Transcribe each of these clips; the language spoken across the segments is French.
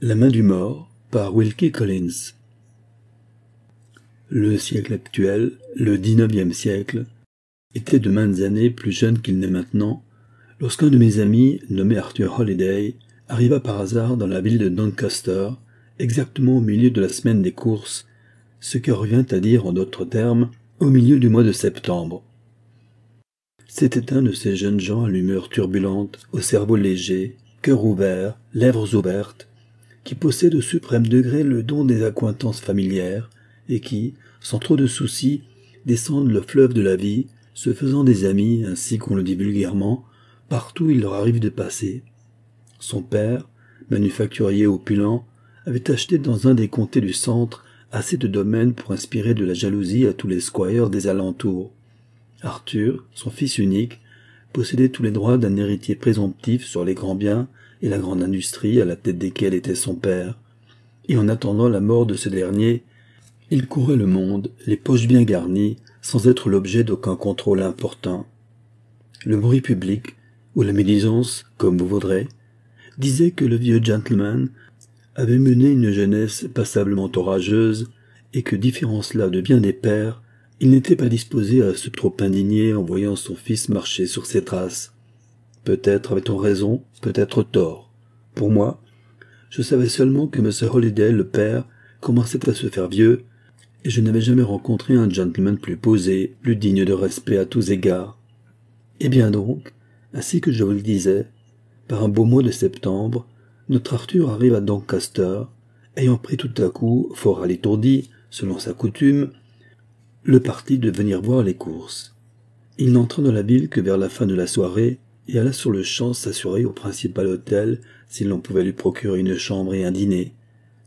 La main du mort par Wilkie Collins. Le siècle actuel, le dix-neuvième siècle, était de maintes années plus jeune qu'il n'est maintenant, lorsqu'un de mes amis, nommé Arthur Holliday, arriva par hasard dans la ville de Doncaster, exactement au milieu de la semaine des courses, ce qui revient à dire en d'autres termes, au milieu du mois de septembre. C'était un de ces jeunes gens à l'humeur turbulente, au cerveau léger, cœur ouvert, lèvres ouvertes, qui possèdent au suprême degré le don des accointances familières, et qui, sans trop de soucis, descendent le fleuve de la vie, se faisant des amis, ainsi qu'on le dit vulgairement, partout où il leur arrive de passer. Son père, manufacturier opulent, avait acheté dans un des comtés du centre assez de domaines pour inspirer de la jalousie à tous les squires des alentours. Arthur, son fils unique, possédait tous les droits d'un héritier présomptif sur les grands biens et la grande industrie à la tête desquels était son père, et en attendant la mort de ce dernier, il courait le monde, les poches bien garnies, sans être l'objet d'aucun contrôle important. Le bruit public, ou la médisance, comme vous voudrez, disait que le vieux gentleman avait mené une jeunesse passablement orageuse, et que, différence là de bien des pères, il n'était pas disposé à se trop indigner en voyant son fils marcher sur ses traces. Peut-être avait-on raison, peut-être tort. Pour moi, je savais seulement que M. Holliday, le père, commençait à se faire vieux, et je n'avais jamais rencontré un gentleman plus posé, plus digne de respect à tous égards. Eh bien donc, ainsi que je vous le disais, par un beau mois de septembre, notre Arthur arrive à Doncaster, ayant pris tout à coup, fort à l'étourdi, selon sa coutume, le parti de venir voir les courses. Il n'entra dans la ville que vers la fin de la soirée, et alla sur le champ s'assurer au principal hôtel si l'on pouvait lui procurer une chambre et un dîner.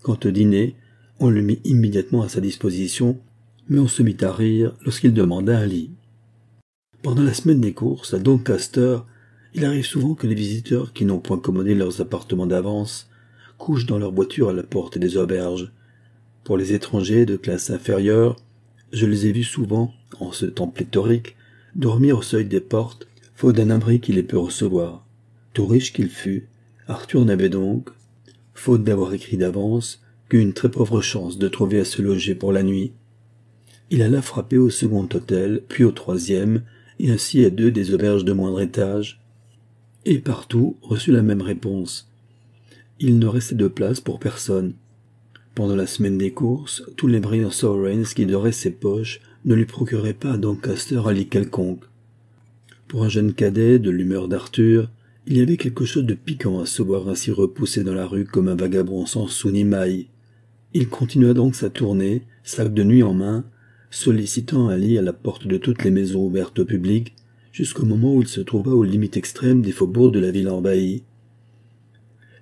Quant au dîner, on le mit immédiatement à sa disposition, mais on se mit à rire lorsqu'il demanda un lit. Pendant la semaine des courses, à Doncaster, il arrive souvent que les visiteurs qui n'ont point commodé leurs appartements d'avance couchent dans leur voiture à la porte des auberges. Pour les étrangers de classe inférieure, je les ai vus souvent, en ce temps pléthorique, dormir au seuil des portes faute d'un abri qu'il ait pu recevoir. Tout riche qu'il fût, Arthur n'avait donc, faute d'avoir écrit d'avance, qu'une très pauvre chance de trouver à se loger pour la nuit. Il alla frapper au second hôtel, puis au troisième, et ainsi à deux des auberges de moindre étage, et partout reçut la même réponse. Il ne restait de place pour personne. Pendant la semaine des courses, tous les brillants sovereigns qui doraient ses poches ne lui procuraient pas à Doncaster un lit quelconque. Pour un jeune cadet de l'humeur d'Arthur, il y avait quelque chose de piquant à se voir ainsi repoussé dans la rue comme un vagabond sans sou ni maille. Il continua donc sa tournée, sac de nuit en main, sollicitant un lit à la porte de toutes les maisons ouvertes au public, jusqu'au moment où il se trouva aux limites extrêmes des faubourgs de la ville envahie.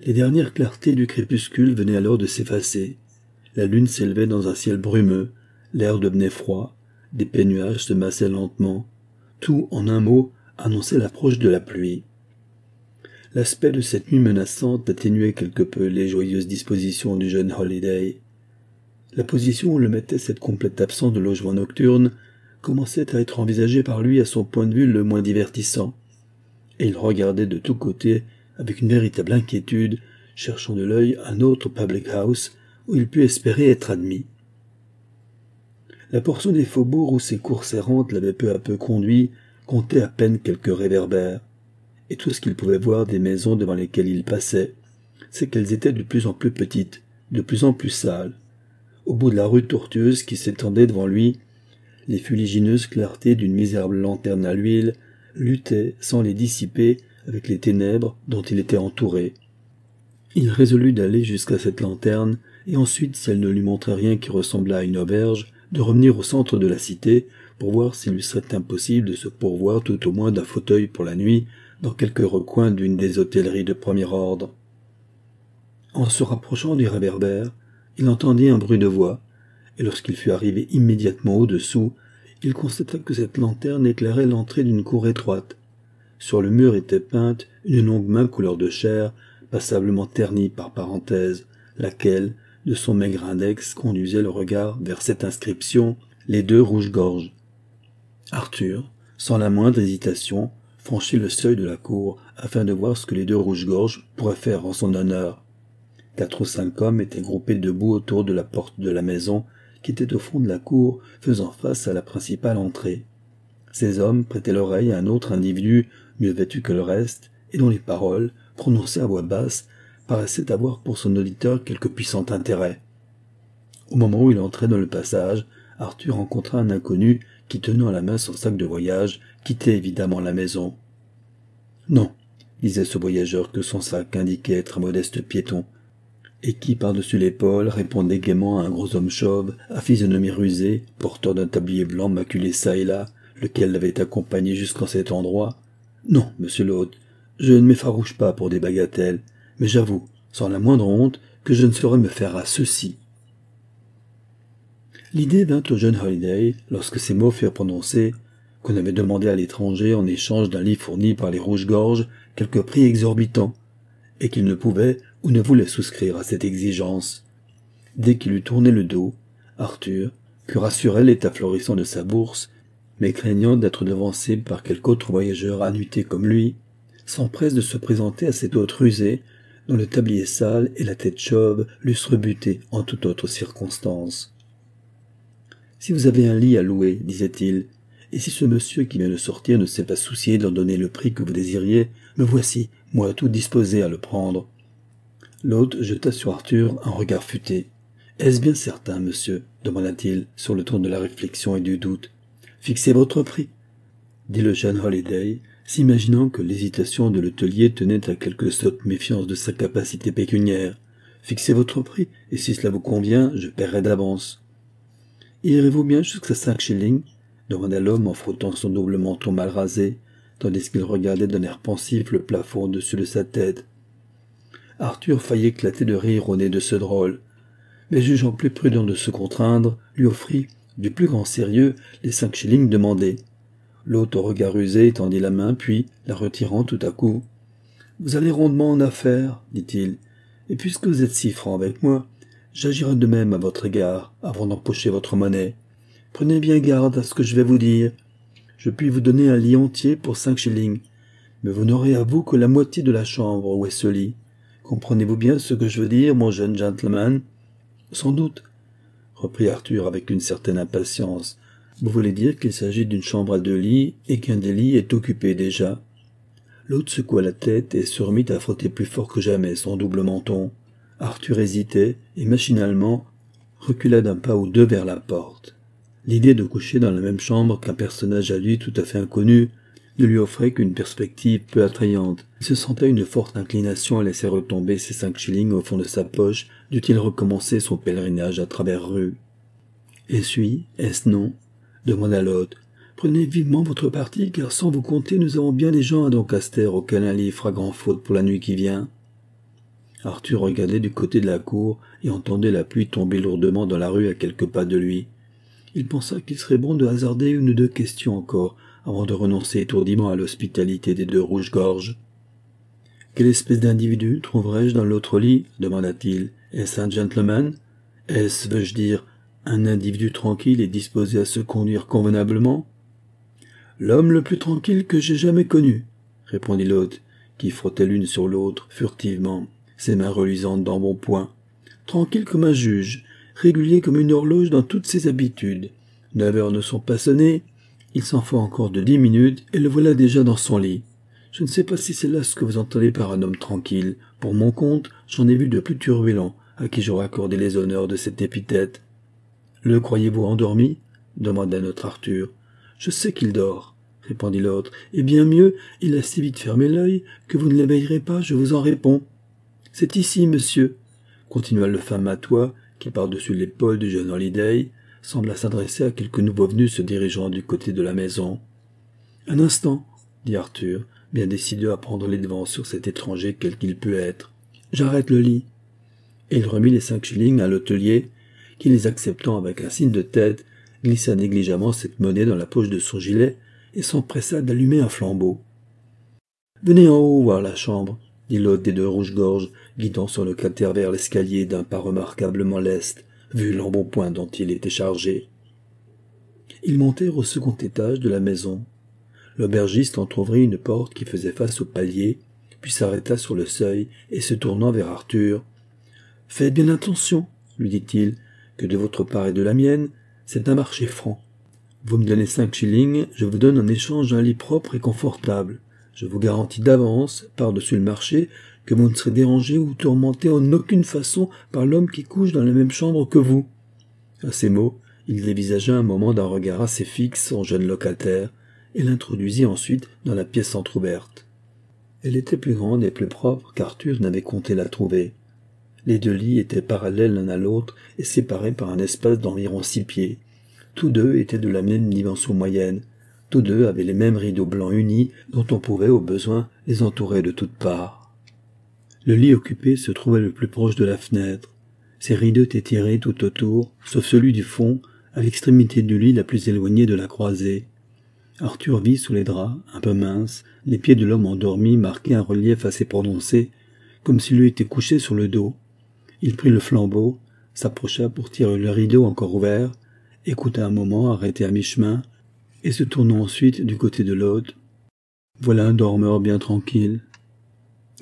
Les dernières clartés du crépuscule venaient alors de s'effacer. La lune s'élevait dans un ciel brumeux, l'air devenait froid, des pénuages se massaient lentement. Tout, en un mot, annonçait l'approche de la pluie. L'aspect de cette nuit menaçante atténuait quelque peu les joyeuses dispositions du jeune Holiday. La position où le mettait cette complète absence de logement nocturne commençait à être envisagée par lui à son point de vue le moins divertissant, et il regardait de tous côtés avec une véritable inquiétude, cherchant de l'œil un autre public house où il pût espérer être admis. La portion des faubourgs où ses courses errantes l'avaient peu à peu conduit comptait à peine quelques réverbères et tout ce qu'il pouvait voir des maisons devant lesquelles il passait, c'est qu'elles étaient de plus en plus petites, de plus en plus sales. Au bout de la rue tortueuse qui s'étendait devant lui, les fuligineuses clartés d'une misérable lanterne à l'huile luttaient, sans les dissiper, avec les ténèbres dont il était entouré. Il résolut d'aller jusqu'à cette lanterne, et ensuite, si elle ne lui montrait rien qui ressemblât à une auberge, de revenir au centre de la cité pour voir s'il lui serait impossible de se pourvoir tout au moins d'un fauteuil pour la nuit dans quelque recoin d'une des hôtelleries de premier ordre. En se rapprochant du réverbère, il entendit un bruit de voix, et lorsqu'il fut arrivé immédiatement au-dessous, il constata que cette lanterne éclairait l'entrée d'une cour étroite. Sur le mur était peinte une longue main couleur de chair, passablement ternie par parenthèse, laquelle, de son maigre index, conduisait le regard vers cette inscription Les deux rouges-gorges. Arthur, sans la moindre hésitation, franchit le seuil de la cour afin de voir ce que les deux rouges-gorges pourraient faire en son honneur. Quatre ou cinq hommes étaient groupés debout autour de la porte de la maison, qui était au fond de la cour, faisant face à la principale entrée. Ces hommes prêtaient l'oreille à un autre individu, mieux vêtu que le reste, et dont les paroles, prononcées à voix basse, paraissaient avoir pour son auditeur quelque puissant intérêt. Au moment où il entrait dans le passage, Arthur rencontra un inconnu qui, tenant à la main son sac de voyage, quittait évidemment la maison. Non, disait ce voyageur que son sac indiquait être un modeste piéton, et qui, par-dessus l'épaule, répondait gaiement à un gros homme chauve, à physionomie rusée, porteur d'un tablier blanc maculé çà et là, lequel l'avait accompagné jusqu'en cet endroit. Non, monsieur l'hôte, je ne m'effarouche pas pour des bagatelles, mais j'avoue, sans la moindre honte, que je ne saurais me faire à ceci. L'idée vint au jeune Holiday, lorsque ces mots furent prononcés, qu'on avait demandé à l'étranger en échange d'un lit fourni par les rouges-gorges quelque prix exorbitant, et qu'il ne pouvait ou ne voulait souscrire à cette exigence. Dès qu'il eut tourné le dos, Arthur, que rassurait l'état florissant de sa bourse, mais craignant d'être devancé par quelque autre voyageur annuité comme lui, s'empresse de se présenter à cet hôte rusé, dont le tablier sale et la tête chauve l'eussent rebuté en toute autre circonstance. Si vous avez un lit à louer, disait-il, et si ce monsieur qui vient de sortir ne s'est pas soucié d'en donner le prix que vous désiriez, me voici, moi tout disposé à le prendre. L'hôte jeta sur Arthur un regard futé. Est-ce bien certain, monsieur? demanda-t-il, sur le ton de la réflexion et du doute. Fixez votre prix, dit le jeune Holiday, s'imaginant que l'hésitation de l'hôtelier tenait à quelque sotte méfiance de sa capacité pécuniaire. Fixez votre prix, et si cela vous convient, je paierai d'avance. Irez-vous bien jusqu'à cinq shillings demanda l'homme en frottant son double menton mal rasé, tandis qu'il regardait d'un air pensif le plafond au-dessus de sa tête. Arthur faillit éclater de rire au nez de ce drôle, mais jugeant plus prudent de se contraindre, lui offrit, du plus grand sérieux, les cinq shillings demandés. L'hôte au regard usé tendit la main, puis, la retirant tout à coup. Vous allez rondement en affaire, dit-il, et puisque vous êtes si franc avec moi, J'agirai de même à votre égard avant d'empocher votre monnaie. Prenez bien garde à ce que je vais vous dire. Je puis vous donner un lit entier pour cinq shillings, mais vous n'aurez à vous que la moitié de la chambre où est ce lit. Comprenez-vous bien ce que je veux dire, mon jeune gentleman? Sans doute, reprit Arthur avec une certaine impatience. Vous voulez dire qu'il s'agit d'une chambre à deux lits et qu'un des lits est occupé déjà? L'autre secoua la tête et se remit à frotter plus fort que jamais son double menton. Arthur hésitait et machinalement recula d'un pas ou deux vers la porte. L'idée de coucher dans la même chambre qu'un personnage à lui tout à fait inconnu ne lui offrait qu'une perspective peu attrayante. Il se sentait une forte inclination à laisser retomber ses cinq shillings au fond de sa poche, dût-il recommencer son pèlerinage à travers rue? Est-ce Est-ce non? demanda l'hôte. Prenez vivement votre parti, car sans vous compter, nous avons bien des gens à Doncaster auxquels un lit fera grand faute pour la nuit qui vient. Arthur regardait du côté de la cour et entendait la pluie tomber lourdement dans la rue à quelques pas de lui. Il pensa qu'il serait bon de hasarder une ou deux questions encore avant de renoncer étourdiment à l'hospitalité des deux rouges-gorges. Quelle espèce d'individu trouverai-je dans l'autre lit? demanda-t-il. Est-ce un gentleman Est-ce, veux-je dire, un individu tranquille et disposé à se conduire convenablement? L'homme le plus tranquille que j'ai jamais connu, répondit l'hôte, qui frottait l'une sur l'autre furtivement ses mains reluisantes d'embonpoint. Tranquille comme un juge, régulier comme une horloge dans toutes ses habitudes. Neuf heures ne sont pas sonnées, il s'en faut encore de dix minutes, et le voilà déjà dans son lit. Je ne sais pas si c'est là ce que vous entendez par un homme tranquille. Pour mon compte, j'en ai vu de plus turbulents, à qui j'aurais accordé les honneurs de cette épithète. Le croyez-vous endormi? demanda notre Arthur. Je sais qu'il dort, répondit l'autre, et bien mieux, il a si vite fermé l'œil que vous ne l'éveillerez pas, je vous en réponds. C'est ici, monsieur, continua le femme à qui par-dessus l'épaule du jeune Holiday sembla s'adresser à quelques nouveaux venus se dirigeant du côté de la maison. Un instant, dit Arthur, bien décidé à prendre les devants sur cet étranger quel qu'il peut être. J'arrête le lit. Et il remit les cinq shillings à l'hôtelier, qui les acceptant avec un signe de tête, glissa négligemment cette monnaie dans la poche de son gilet et s'empressa d'allumer un flambeau. Venez en haut voir la chambre, dit l'hôte des deux rouges-gorges, guidant sur le vers l'escalier d'un pas remarquablement leste, vu l'embonpoint dont il était chargé. Ils montèrent au second étage de la maison. L'aubergiste entr'ouvrit une porte qui faisait face au palier, puis s'arrêta sur le seuil et se tournant vers Arthur. Faites bien attention, lui dit-il, que de votre part et de la mienne, c'est un marché franc. Vous me donnez cinq shillings, je vous donne en échange un lit propre et confortable. Je vous garantis d'avance, par-dessus le marché, que vous ne serez dérangé ou tourmenté en aucune façon par l'homme qui couche dans la même chambre que vous. À ces mots, il dévisagea un moment d'un regard assez fixe son jeune locataire, et l'introduisit ensuite dans la pièce entr'ouverte. Elle était plus grande et plus propre qu'Arthur n'avait compté la trouver. Les deux lits étaient parallèles l'un à l'autre et séparés par un espace d'environ six pieds. Tous deux étaient de la même dimension moyenne. Tous deux avaient les mêmes rideaux blancs unis dont on pouvait au besoin les entourer de toutes parts. Le lit occupé se trouvait le plus proche de la fenêtre. Ses rideaux étaient tirés tout autour, sauf celui du fond, à l'extrémité du lit la plus éloignée de la croisée. Arthur vit sous les draps, un peu mince, les pieds de l'homme endormi marquaient un relief assez prononcé, comme s'il eût été couché sur le dos. Il prit le flambeau, s'approcha pour tirer le rideau encore ouvert, écouta un moment arrêté à mi-chemin, et se tournant ensuite du côté de l'hôte. Voilà un dormeur bien tranquille.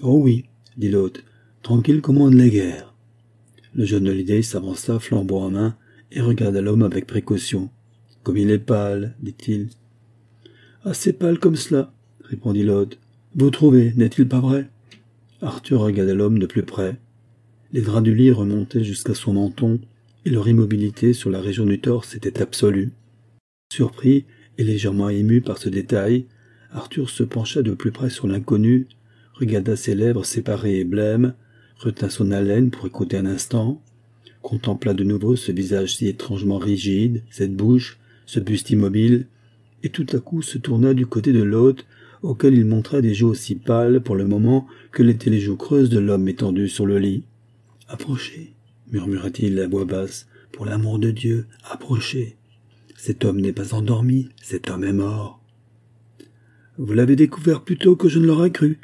Oh oui, dit l'hôte, tranquille comme on ne l'est guère. Le jeune Holiday s'avança flambeau en main et regarda l'homme avec précaution. Comme il est pâle, dit-il. Assez pâle comme cela, répondit l'hôte. Vous trouvez, n'est-il pas vrai? Arthur regarda l'homme de plus près. Les draps du lit remontaient jusqu'à son menton, et leur immobilité sur la région du torse était absolue. Surpris et légèrement ému par ce détail, Arthur se pencha de plus près sur l'inconnu, regarda ses lèvres séparées et blêmes, retint son haleine pour écouter un instant, contempla de nouveau ce visage si étrangement rigide, cette bouche, ce buste immobile, et tout à coup se tourna du côté de l'hôte, auquel il montra des joues aussi pâles pour le moment que l'étaient les joues creuses de l'homme étendu sur le lit. Approchez, murmura-t-il à voix basse, pour l'amour de Dieu, approchez. Cet homme n'est pas endormi, cet homme est mort. Vous l'avez découvert plus tôt que je ne l'aurais cru,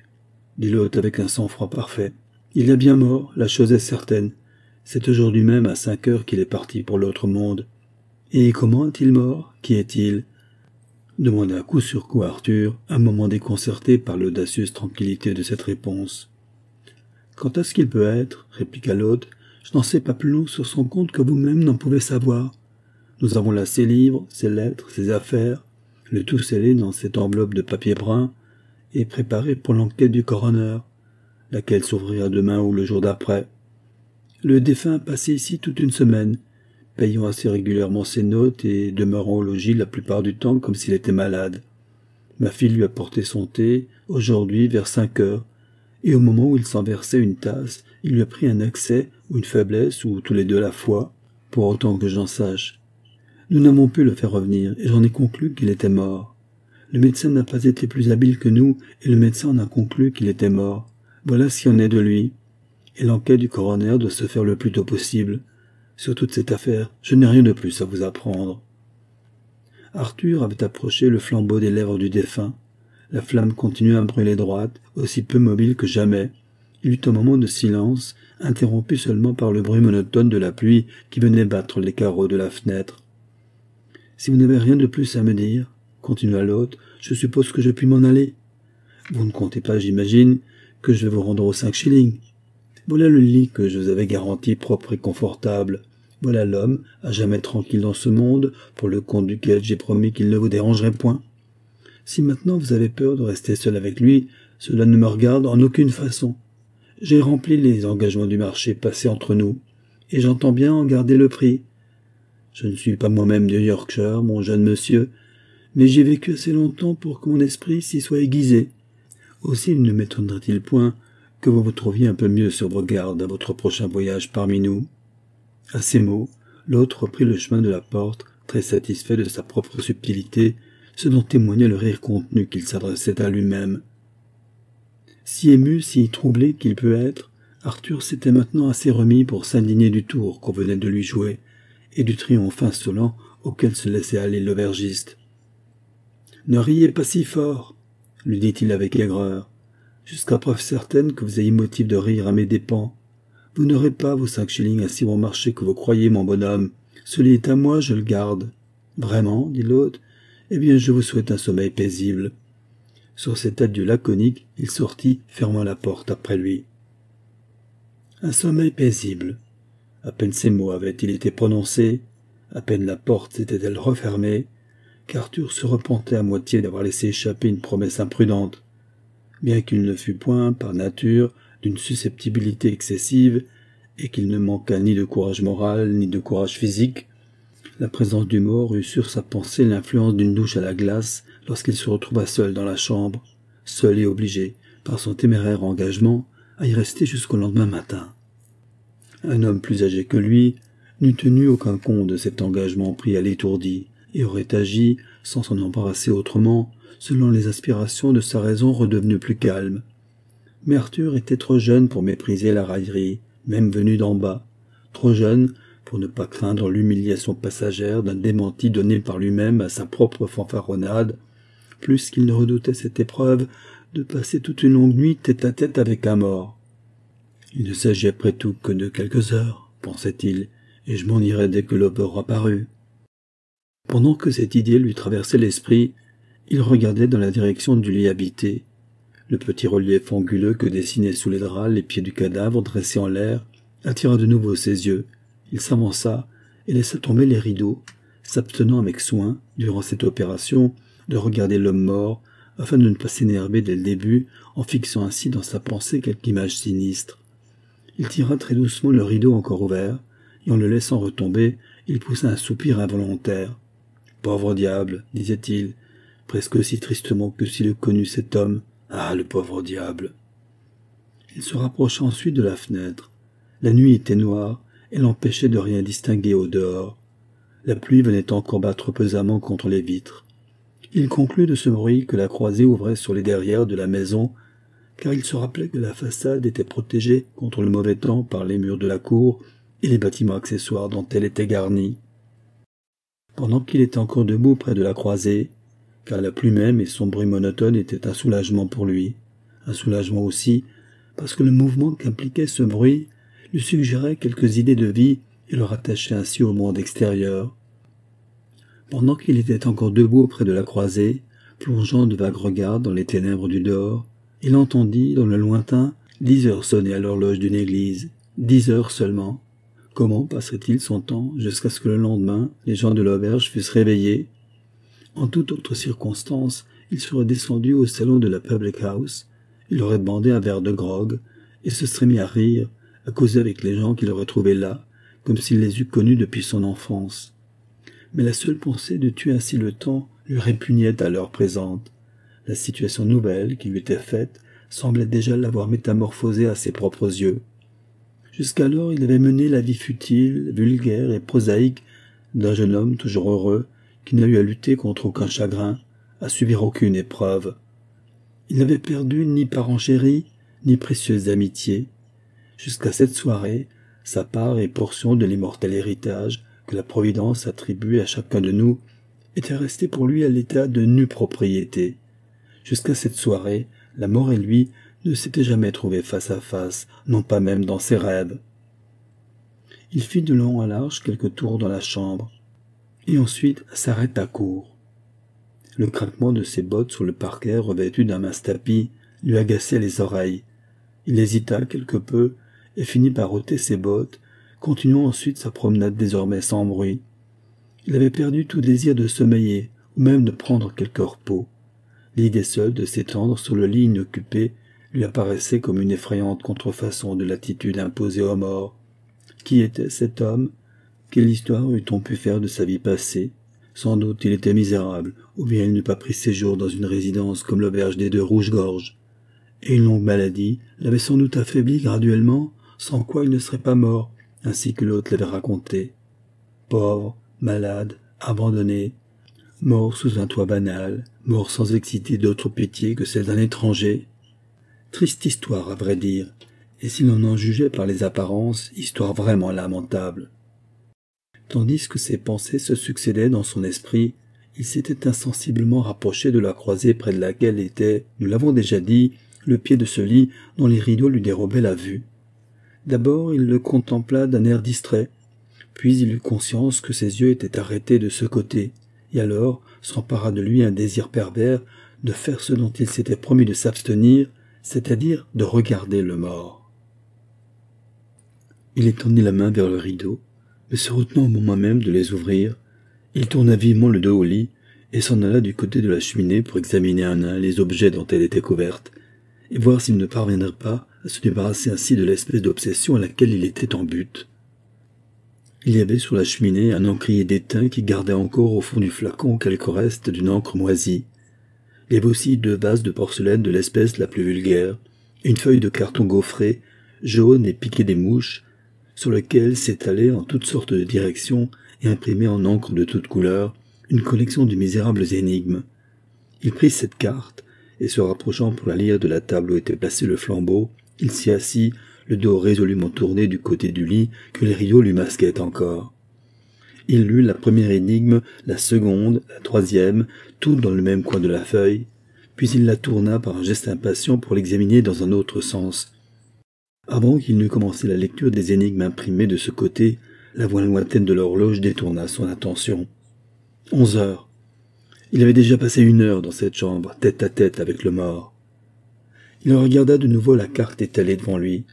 dit l'hôte avec un sang-froid parfait. Il est bien mort, la chose est certaine. C'est aujourd'hui même à cinq heures qu'il est parti pour l'autre monde. Et comment est-il mort? Qui est-il? Demanda coup sur coup Arthur, un moment déconcerté par l'audacieuse tranquillité de cette réponse. Quant à ce qu'il peut être, répliqua l'hôte, je n'en sais pas plus long sur son compte que vous-même n'en pouvez savoir. Nous avons là ses livres, ses lettres, ses affaires, le tout scellé dans cette enveloppe de papier brun, et préparé pour l'enquête du coroner, laquelle s'ouvrira demain ou le jour d'après. Le défunt passait ici toute une semaine, payant assez régulièrement ses notes et demeurant au logis la plupart du temps comme s'il était malade. Ma fille lui a porté son thé, aujourd'hui vers cinq heures, et au moment où il s'en versait une tasse, il lui a pris un accès ou une faiblesse, ou tous les deux à la fois, pour autant que j'en sache. Nous n'avons pu le faire revenir, et j'en ai conclu qu'il était mort. Le médecin n'a pas été plus habile que nous, et le médecin en a conclu qu'il était mort. Voilà ce qui en est de lui. Et l'enquête du coroner doit se faire le plus tôt possible. Sur toute cette affaire, je n'ai rien de plus à vous apprendre. Arthur avait approché le flambeau des lèvres du défunt. La flamme continuait à brûler droite, aussi peu mobile que jamais. Il eut un moment de silence, interrompu seulement par le bruit monotone de la pluie qui venait battre les carreaux de la fenêtre. Si vous n'avez rien de plus à me dire, continua l'hôte, je suppose que je puis m'en aller. Vous ne comptez pas, j'imagine, que je vais vous rendre aux cinq shillings. Voilà le lit que je vous avais garanti propre et confortable. Voilà l'homme, à jamais tranquille dans ce monde, pour le compte duquel j'ai promis qu'il ne vous dérangerait point. Si maintenant vous avez peur de rester seul avec lui, cela ne me regarde en aucune façon. J'ai rempli les engagements du marché passés entre nous, et j'entends bien en garder le prix. Je ne suis pas moi-même de Yorkshire, mon jeune monsieur, mais j'ai vécu assez longtemps pour que mon esprit s'y soit aiguisé. Aussi il ne m'étonnerait-il point que vous vous trouviez un peu mieux sur vos gardes à votre prochain voyage parmi nous. À ces mots, l'autre reprit le chemin de la porte, très satisfait de sa propre subtilité, ce dont témoignait le rire contenu qu'il s'adressait à lui-même. Si ému, si troublé qu'il peut être, Arthur s'était maintenant assez remis pour s'indigner du tour qu'on venait de lui jouer, et du triomphe insolent auquel se laissait aller l'aubergiste. Ne riez pas si fort, lui dit-il avec aigreur jusqu'à preuve certaine que vous ayez motif de rire à mes dépens. Vous n'aurez pas vos cinq shillings à si bon marché que vous croyez, mon bonhomme. Celui est à moi, je le garde. Vraiment, dit l'hôte. Eh bien, je vous souhaite un sommeil paisible. Sur cet adieu laconique, il sortit, fermant la porte après lui. Un sommeil paisible. À peine ces mots avaient-ils été prononcés, à peine la porte s'était-elle refermée, qu'Arthur se repentait à moitié d'avoir laissé échapper une promesse imprudente. Bien qu'il ne fût point, par nature, d'une susceptibilité excessive, et qu'il ne manquât ni de courage moral ni de courage physique, la présence du mort eut sur sa pensée l'influence d'une douche à la glace lorsqu'il se retrouva seul dans la chambre, seul et obligé, par son téméraire engagement, à y rester jusqu'au lendemain matin. Un homme plus âgé que lui n'eût tenu aucun compte de cet engagement pris à l'étourdi, et aurait agi, sans s'en embarrasser autrement, selon les aspirations de sa raison redevenue plus calme. Mais Arthur était trop jeune pour mépriser la raillerie, même venue d'en bas, trop jeune pour ne pas craindre l'humiliation passagère d'un démenti donné par lui-même à sa propre fanfaronnade, plus qu'il ne redoutait cette épreuve de passer toute une longue nuit tête à tête avec un mort. Il ne s'agit après tout que de quelques heures, pensait-il, et je m'en irai dès que l'aube aura paru. Pendant que cette idée lui traversait l'esprit, il regardait dans la direction du lit habité. Le petit relief anguleux que dessinaient sous les draps les pieds du cadavre dressé en l'air attira de nouveau ses yeux. Il s'avança et laissa tomber les rideaux, s'abstenant avec soin, durant cette opération, de regarder l'homme mort, afin de ne pas s'énerver dès le début, en fixant ainsi dans sa pensée quelque image sinistre. Il tira très doucement le rideau encore ouvert, et en le laissant retomber, il poussa un soupir involontaire. Pauvre diable, disait-il, presque aussi tristement que s'il eût connu cet homme. Ah, le pauvre diable. Il se rapprocha ensuite de la fenêtre. La nuit était noire, et l'empêchait de rien distinguer au dehors. La pluie venait encore battre pesamment contre les vitres. Il conclut de ce bruit que la croisée ouvrait sur les derrières de la maison, car il se rappelait que la façade était protégée contre le mauvais temps par les murs de la cour et les bâtiments accessoires dont elle était garnie pendant qu'il était encore debout près de la croisée, car la pluie même et son bruit monotone étaient un soulagement pour lui, un soulagement aussi parce que le mouvement qu'impliquait ce bruit lui suggérait quelques idées de vie et le rattachait ainsi au monde extérieur. Pendant qu'il était encore debout près de la croisée, plongeant de vagues regards dans les ténèbres du dehors, il entendit dans le lointain dix heures sonner à l'horloge d'une église, dix heures seulement, Comment passerait-il son temps jusqu'à ce que le lendemain les gens de l'auberge fussent réveillés? En toute autre circonstance, il serait descendu au salon de la public house, il aurait demandé un verre de grog, et se serait mis à rire, à causer avec les gens qu'il aurait trouvés là, comme s'il les eût connus depuis son enfance. Mais la seule pensée de tuer ainsi le temps lui répugnait à l'heure présente. La situation nouvelle qui lui était faite semblait déjà l'avoir métamorphosé à ses propres yeux. Jusqu'alors il avait mené la vie futile, vulgaire et prosaïque d'un jeune homme toujours heureux, qui n'a eu à lutter contre aucun chagrin, à subir aucune épreuve. Il n'avait perdu ni parents chéris, ni précieuses amitiés. Jusqu'à cette soirée, sa part et portion de l'immortel héritage que la Providence attribuait à chacun de nous était restée pour lui à l'état de nue propriété. Jusqu'à cette soirée, la mort et lui ne s'était jamais trouvé face à face, non pas même dans ses rêves. Il fit de long à large quelques tours dans la chambre, et ensuite s'arrêta court. Le craquement de ses bottes sur le parquet revêtu d'un mince tapis lui agaçait les oreilles. Il hésita quelque peu et finit par ôter ses bottes, continuant ensuite sa promenade désormais sans bruit. Il avait perdu tout désir de sommeiller ou même de prendre quelque repos. L'idée seule de s'étendre sur le lit inoccupé lui apparaissait comme une effrayante contrefaçon de l'attitude imposée aux morts. Qui était cet homme? Quelle histoire eût-on pu faire de sa vie passée? Sans doute il était misérable, ou bien il n'eût pas pris séjour dans une résidence comme l'auberge des deux rouges-gorges. Et une longue maladie l'avait sans doute affaibli graduellement, sans quoi il ne serait pas mort, ainsi que l'autre l'avait raconté. Pauvre, malade, abandonné, mort sous un toit banal, mort sans exciter d'autre pitié que celle d'un étranger, Triste histoire, à vrai dire, et si l'on en jugeait par les apparences, histoire vraiment lamentable. Tandis que ces pensées se succédaient dans son esprit, il s'était insensiblement rapproché de la croisée près de laquelle était, nous l'avons déjà dit, le pied de ce lit dont les rideaux lui dérobaient la vue. D'abord il le contempla d'un air distrait, puis il eut conscience que ses yeux étaient arrêtés de ce côté, et alors s'empara de lui un désir pervers de faire ce dont il s'était promis de s'abstenir, c'est-à-dire de regarder le mort. Il étendit la main vers le rideau, mais se retenant au moment même de les ouvrir, il tourna vivement le dos au lit et s'en alla du côté de la cheminée pour examiner un à un les objets dont elle était couverte, et voir s'il ne parviendrait pas à se débarrasser ainsi de l'espèce d'obsession à laquelle il était en but. Il y avait sur la cheminée un encrier d'étain qui gardait encore au fond du flacon quelques restes d'une encre moisie. Il y avait aussi deux vases de porcelaine de l'espèce la plus vulgaire, une feuille de carton gaufré, jaune et piquée des mouches, sur lequel s'étalait en toutes sortes de directions et imprimé en encre de toutes couleurs une collection de misérables énigmes. Il prit cette carte, et se rapprochant pour la lire de la table où était placé le flambeau, il s'y assit, le dos résolument tourné du côté du lit que les rideaux lui masquaient encore. Il lut la première énigme, la seconde, la troisième, toutes dans le même coin de la feuille, puis il la tourna par un geste impatient pour l'examiner dans un autre sens. Avant qu'il n'eût commencé la lecture des énigmes imprimées de ce côté, la voix lointaine de l'horloge détourna son attention. Onze heures. Il avait déjà passé une heure dans cette chambre, tête à tête avec le mort. Il regarda de nouveau la carte étalée devant lui.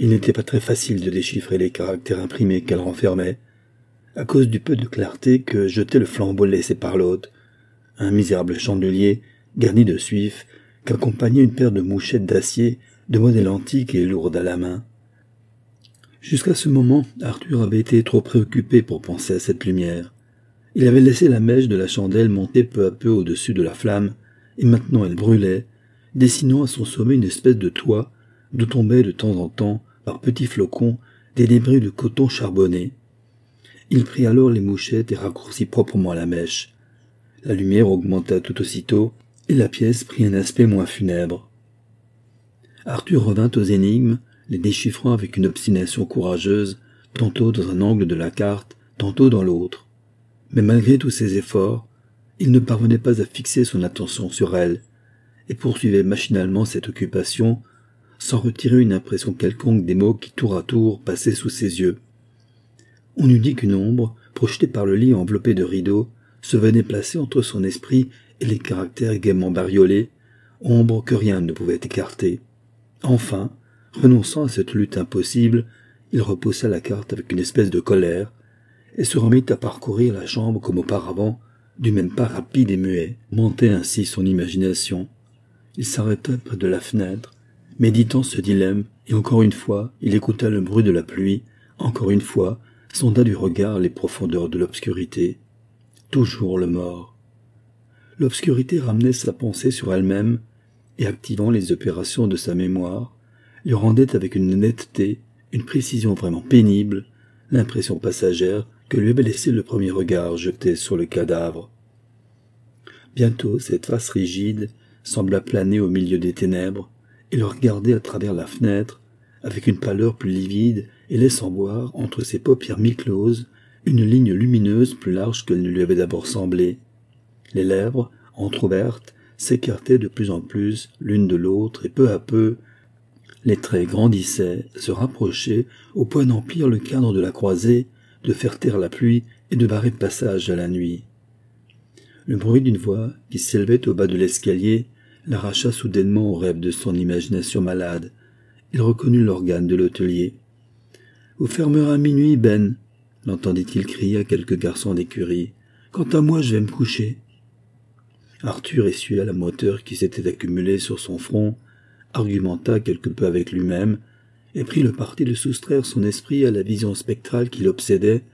Il n'était pas très facile de déchiffrer les caractères imprimés qu'elle renfermait, à cause du peu de clarté que jetait le flambeau laissé par l'hôte, un misérable chandelier garni de suif qu'accompagnait une paire de mouchettes d'acier de modèle antique et lourde à la main. Jusqu'à ce moment, Arthur avait été trop préoccupé pour penser à cette lumière. Il avait laissé la mèche de la chandelle monter peu à peu au-dessus de la flamme, et maintenant elle brûlait, dessinant à son sommet une espèce de toit, d'où tombaient de temps en temps, par petits flocons, des débris de coton charbonné. Il prit alors les mouchettes et raccourcit proprement la mèche. La lumière augmenta tout aussitôt, et la pièce prit un aspect moins funèbre. Arthur revint aux énigmes, les déchiffrant avec une obstination courageuse, tantôt dans un angle de la carte, tantôt dans l'autre. Mais malgré tous ses efforts, il ne parvenait pas à fixer son attention sur elle, et poursuivait machinalement cette occupation, sans retirer une impression quelconque des mots qui tour à tour passaient sous ses yeux. On eût dit qu'une ombre, projetée par le lit enveloppé de rideaux, se venait placer entre son esprit et les caractères gaiement bariolés, ombre que rien ne pouvait écarter. Enfin, renonçant à cette lutte impossible, il repoussa la carte avec une espèce de colère, et se remit à parcourir la chambre comme auparavant, du même pas rapide et muet, montait ainsi son imagination. Il s'arrêta près de la fenêtre, méditant ce dilemme, et encore une fois, il écouta le bruit de la pluie, encore une fois, sonda du regard les profondeurs de l'obscurité. Toujours le mort. L'obscurité ramenait sa pensée sur elle-même, et activant les opérations de sa mémoire, lui rendait avec une netteté, une précision vraiment pénible, l'impression passagère que lui avait laissé le premier regard jeté sur le cadavre. Bientôt cette face rigide sembla planer au milieu des ténèbres, et le regarder à travers la fenêtre, avec une pâleur plus livide et laissant voir, entre ses paupières mi-closes, une ligne lumineuse plus large qu'elle ne lui avait d'abord semblé. Les lèvres, entr'ouvertes, s'écartaient de plus en plus l'une de l'autre, et peu à peu, les traits grandissaient, se rapprochaient, au point d'emplir le cadre de la croisée, de faire taire la pluie et de barrer passage à la nuit. Le bruit d'une voix qui s'élevait au bas de l'escalier l'arracha soudainement au rêve de son imagination malade. Il reconnut l'organe de l'hôtelier. Vous fermerez à minuit, Ben, l'entendit-il crier à quelques garçons d'écurie. Quant à moi, je vais me coucher. Arthur essuya la moteur qui s'était accumulée sur son front, argumenta quelque peu avec lui-même, et prit le parti de soustraire son esprit à la vision spectrale qui l'obsédait,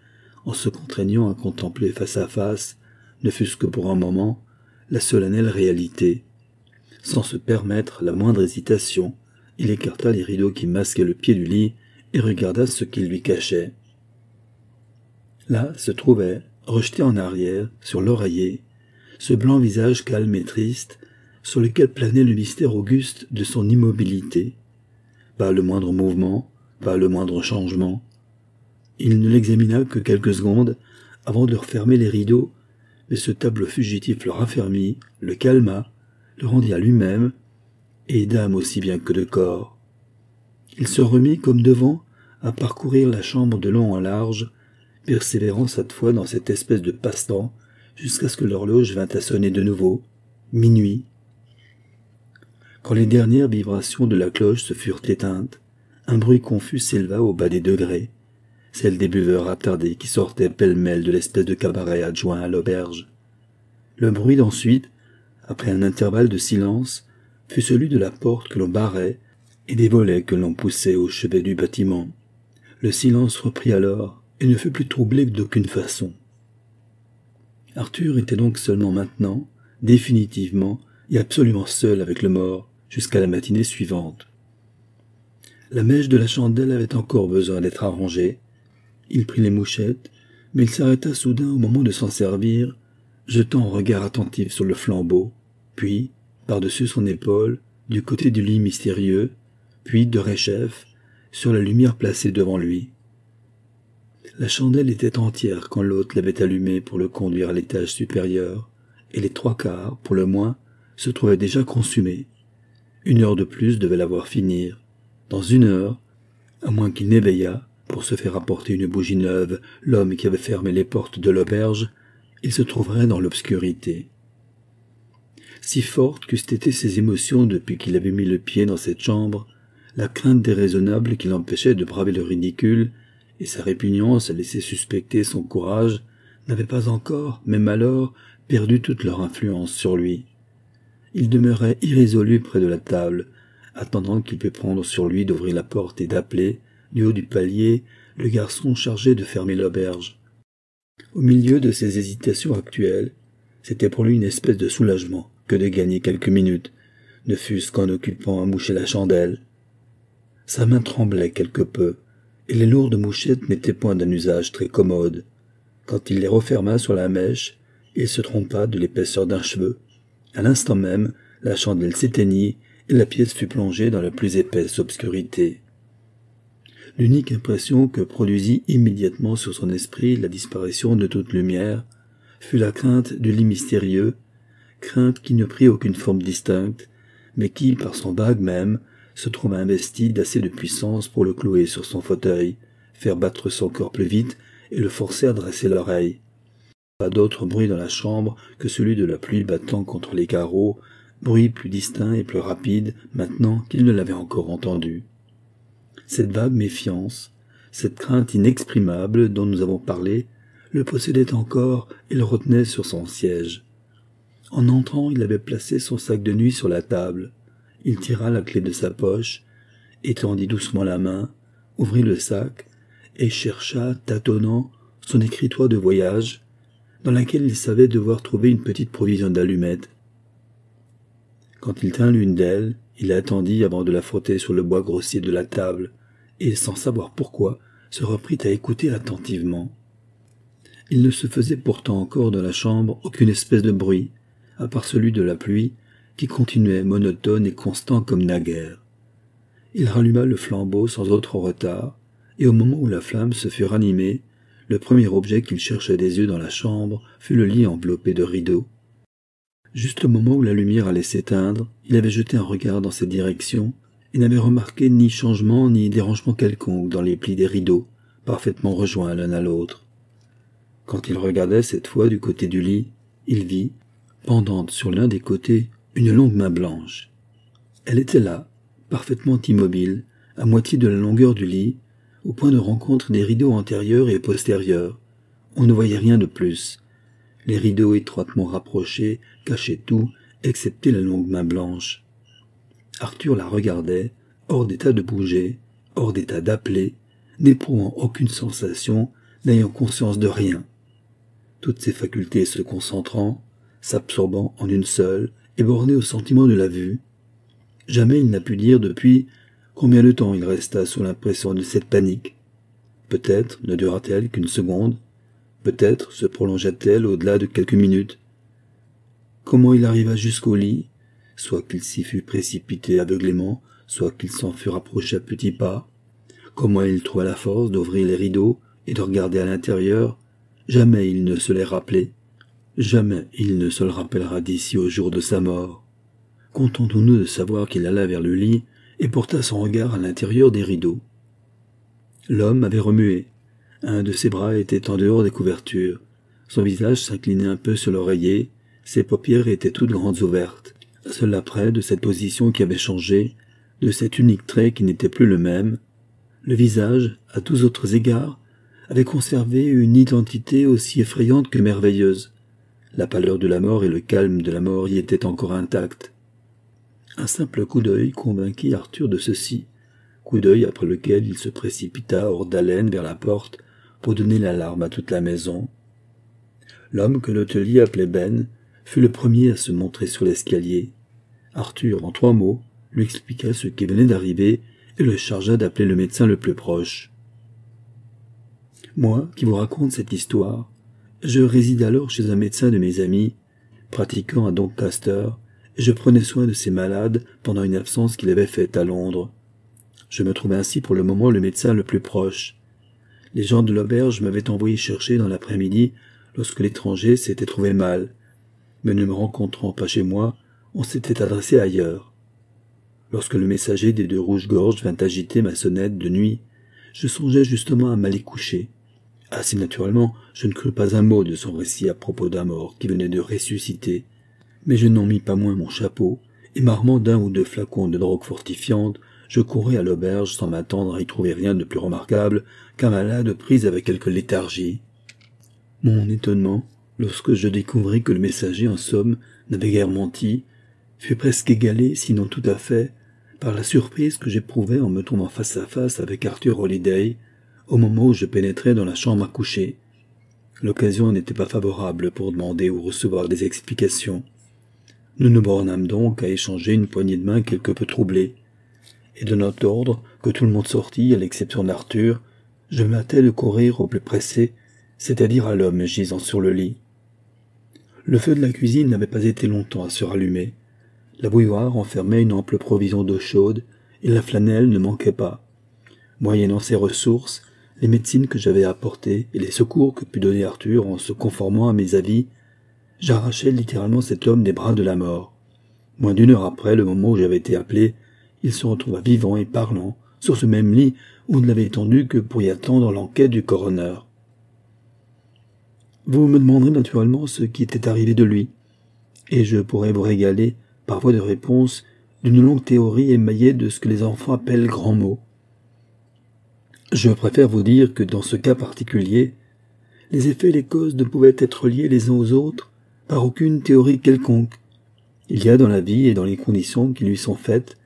en se contraignant à contempler face à face, ne fût-ce que pour un moment, la solennelle réalité. Sans se permettre la moindre hésitation, il écarta les rideaux qui masquaient le pied du lit et regarda ce qu'il lui cachait. Là se trouvait, rejeté en arrière, sur l'oreiller, ce blanc visage calme et triste, sur lequel planait le mystère auguste de son immobilité. Pas le moindre mouvement, pas le moindre changement. Il ne l'examina que quelques secondes avant de refermer les rideaux, mais ce tableau fugitif le raffermit, le calma, le rendit à lui-même, et d'âme aussi bien que de corps. Il se remit comme devant à parcourir la chambre de long en large, persévérant cette fois dans cette espèce de passe-temps, jusqu'à ce que l'horloge vînt à sonner de nouveau, minuit. Quand les dernières vibrations de la cloche se furent éteintes, un bruit confus s'éleva au bas des degrés, celle des buveurs attardés qui sortaient pêle-mêle de l'espèce de cabaret adjoint à l'auberge. Le bruit d'ensuite, après un intervalle de silence, fut celui de la porte que l'on barrait et des volets que l'on poussait au chevet du bâtiment. Le silence reprit alors et ne fut plus troublé d'aucune façon. Arthur était donc seulement maintenant, définitivement et absolument seul avec le mort jusqu'à la matinée suivante. La mèche de la chandelle avait encore besoin d'être arrangée. Il prit les mouchettes, mais il s'arrêta soudain au moment de s'en servir, jetant un regard attentif sur le flambeau, puis, par-dessus son épaule, du côté du lit mystérieux, puis de réchef, sur la lumière placée devant lui. La chandelle était entière quand l'hôte l'avait allumée pour le conduire à l'étage supérieur, et les trois quarts, pour le moins, se trouvaient déjà consumés. Une heure de plus devait l'avoir finir. Dans une heure, à moins qu'il n'éveillât, pour se faire apporter une bougie neuve, l'homme qui avait fermé les portes de l'auberge, il se trouverait dans l'obscurité. Si fortes qu'eussent été ses émotions depuis qu'il avait mis le pied dans cette chambre, la crainte déraisonnable qui l'empêchait de braver le ridicule et sa répugnance à laisser suspecter son courage n'avaient pas encore, même alors, perdu toute leur influence sur lui. Il demeurait irrésolu près de la table, attendant qu'il pût prendre sur lui d'ouvrir la porte et d'appeler, du haut du palier, le garçon chargé de fermer l'auberge. Au milieu de ses hésitations actuelles, c'était pour lui une espèce de soulagement que de gagner quelques minutes, ne fût-ce qu'en occupant à moucher la chandelle. Sa main tremblait quelque peu, et les lourdes mouchettes n'étaient point d'un usage très commode. Quand il les referma sur la mèche, il se trompa de l'épaisseur d'un cheveu. À l'instant même, la chandelle s'éteignit et la pièce fut plongée dans la plus épaisse obscurité. L'unique impression que produisit immédiatement sur son esprit la disparition de toute lumière fut la crainte du lit mystérieux, crainte qui ne prit aucune forme distincte, mais qui, par son vague même, se trouva investi d'assez de puissance pour le clouer sur son fauteuil, faire battre son corps plus vite et le forcer à dresser l'oreille. Pas d'autre bruit dans la chambre que celui de la pluie battant contre les carreaux, bruit plus distinct et plus rapide maintenant qu'il ne l'avait encore entendu. Cette vague méfiance, cette crainte inexprimable dont nous avons parlé, le possédait encore et le retenait sur son siège. En entrant, il avait placé son sac de nuit sur la table. Il tira la clé de sa poche, étendit doucement la main, ouvrit le sac, et chercha, tâtonnant, son écritoire de voyage, dans laquelle il savait devoir trouver une petite provision d'allumettes. Quand il tint l'une d'elles, il attendit avant de la frotter sur le bois grossier de la table, et, sans savoir pourquoi, se reprit à écouter attentivement. Il ne se faisait pourtant encore dans la chambre aucune espèce de bruit, à part celui de la pluie qui continuait monotone et constant comme naguère. Il ralluma le flambeau sans autre retard, et au moment où la flamme se fut ranimée, le premier objet qu'il cherchait des yeux dans la chambre fut le lit enveloppé de rideaux. Juste au moment où la lumière allait s'éteindre, il avait jeté un regard dans cette direction et n'avait remarqué ni changement ni dérangement quelconque dans les plis des rideaux, parfaitement rejoints l'un à l'autre. Quand il regardait cette fois du côté du lit, il vit, pendante sur l'un des côtés, une longue main blanche. Elle était là, parfaitement immobile, à moitié de la longueur du lit, au point de rencontre des rideaux antérieurs et postérieurs. On ne voyait rien de plus. Les rideaux étroitement rapprochés cachaient tout, excepté la longue main blanche. Arthur la regardait, hors d'état de bouger, hors d'état d'appeler, n'éprouvant aucune sensation, n'ayant conscience de rien. Toutes ses facultés se concentrant, s'absorbant en une seule, et borné au sentiment de la vue. Jamais il n'a pu dire depuis combien de temps il resta sous l'impression de cette panique. Peut-être ne dura-t-elle qu'une seconde, peut-être se prolongea-t-elle au-delà de quelques minutes. Comment il arriva jusqu'au lit, soit qu'il s'y fût précipité aveuglément, soit qu'il s'en fût rapproché à petits pas, comment il trouva la force d'ouvrir les rideaux et de regarder à l'intérieur, jamais il ne se les rappelait. Jamais il ne se le rappellera d'ici au jour de sa mort. Contentons-nous de savoir qu'il alla vers le lit et porta son regard à l'intérieur des rideaux. L'homme avait remué. Un de ses bras était en dehors des couvertures. Son visage s'inclinait un peu sur l'oreiller, ses paupières étaient toutes grandes ouvertes. Seul après, de cette position qui avait changé, de cet unique trait qui n'était plus le même, le visage, à tous autres égards, avait conservé une identité aussi effrayante que merveilleuse. La pâleur de la mort et le calme de la mort y étaient encore intacts. Un simple coup d'œil convainquit Arthur de ceci, coup d'œil après lequel il se précipita hors d'haleine vers la porte pour donner l'alarme à toute la maison. L'homme que l'hôtelier appelait Ben fut le premier à se montrer sur l'escalier. Arthur, en trois mots, lui expliqua ce qui venait d'arriver et le chargea d'appeler le médecin le plus proche. Moi, qui vous raconte cette histoire, je réside alors chez un médecin de mes amis, pratiquant à Doncaster, et je prenais soin de ses malades pendant une absence qu'il avait faite à Londres. Je me trouvais ainsi pour le moment le médecin le plus proche. Les gens de l'auberge m'avaient envoyé chercher dans l'après-midi lorsque l'étranger s'était trouvé mal, mais ne me rencontrant pas chez moi, on s'était adressé ailleurs. Lorsque le messager des deux rouges-gorges vint agiter ma sonnette de nuit, je songeais justement à m'aller coucher. Assez naturellement, je ne crus pas un mot de son récit à propos d'un mort qui venait de ressusciter, mais je n'en mis pas moins mon chapeau, et m'armant d'un ou deux flacons de drogue fortifiante, je courais à l'auberge sans m'attendre à y trouver rien de plus remarquable qu'un malade pris avec quelque léthargie. Mon étonnement, lorsque je découvris que le messager, en somme, n'avait guère menti, fut presque égalé, sinon tout à fait, par la surprise que j'éprouvai en me trouvant face à face avec Arthur Holliday, au moment où je pénétrais dans la chambre à coucher. L'occasion n'était pas favorable pour demander ou recevoir des explications. Nous nous bornâmes donc à échanger une poignée de main quelque peu troublée et de notre ordre, que tout le monde sortit, à l'exception d'Arthur, je m'attais de courir au plus pressé, c'est-à-dire à, l'homme gisant sur le lit. Le feu de la cuisine n'avait pas été longtemps à se rallumer. La bouilloire enfermait une ample provision d'eau chaude, et la flanelle ne manquait pas. Moyennant ces ressources, les médecines que j'avais apportées et les secours que put donner Arthur en se conformant à mes avis, j'arrachai littéralement cet homme des bras de la mort. Moins d'une heure après le moment où j'avais été appelé, il se retrouva vivant et parlant sur ce même lit où on ne l'avait étendu que pour y attendre l'enquête du coroner. Vous me demanderez naturellement ce qui était arrivé de lui, et je pourrais vous régaler, par voie de réponse, d'une longue théorie émaillée de ce que les enfants appellent grands mots. Je préfère vous dire que dans ce cas particulier, les effets et les causes ne pouvaient être liés les uns aux autres par aucune théorie quelconque. Il y a dans la vie et dans les conditions qui lui sont faites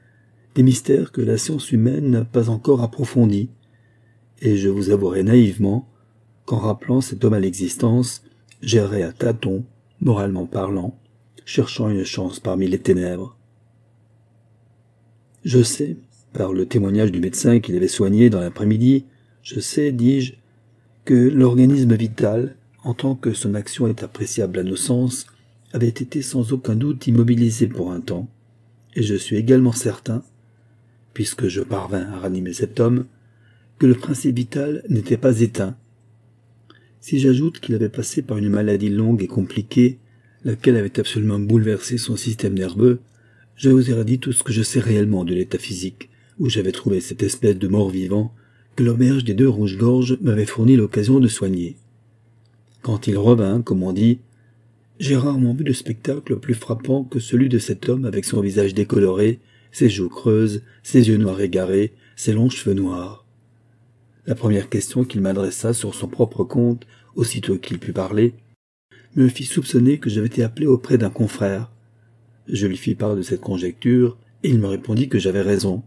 des mystères que la science humaine n'a pas encore approfondis, et je vous avouerai naïvement qu'en rappelant cet homme à l'existence, j'errais à tâtons, moralement parlant, cherchant une chance parmi les ténèbres. Je sais, par le témoignage du médecin qui l'avait soigné dans l'après-midi, je sais, dis-je, que l'organisme vital, en tant que son action est appréciable à nos sens, avait été sans aucun doute immobilisé pour un temps, et je suis également certain puisque je parvins à ranimer cet homme, que le principe vital n'était pas éteint. Si j'ajoute qu'il avait passé par une maladie longue et compliquée, laquelle avait absolument bouleversé son système nerveux, je vous ai dit tout ce que je sais réellement de l'état physique, où j'avais trouvé cette espèce de mort-vivant que l'auberge des deux rouges-gorges m'avait fourni l'occasion de soigner. Quand il revint, comme on dit, j'ai rarement vu de spectacle plus frappant que celui de cet homme avec son visage décoloré ses joues creuses, ses yeux noirs égarés, ses longs cheveux noirs. La première question qu'il m'adressa sur son propre compte, aussitôt qu'il put parler, me fit soupçonner que j'avais été appelé auprès d'un confrère. Je lui fis part de cette conjecture, et il me répondit que j'avais raison.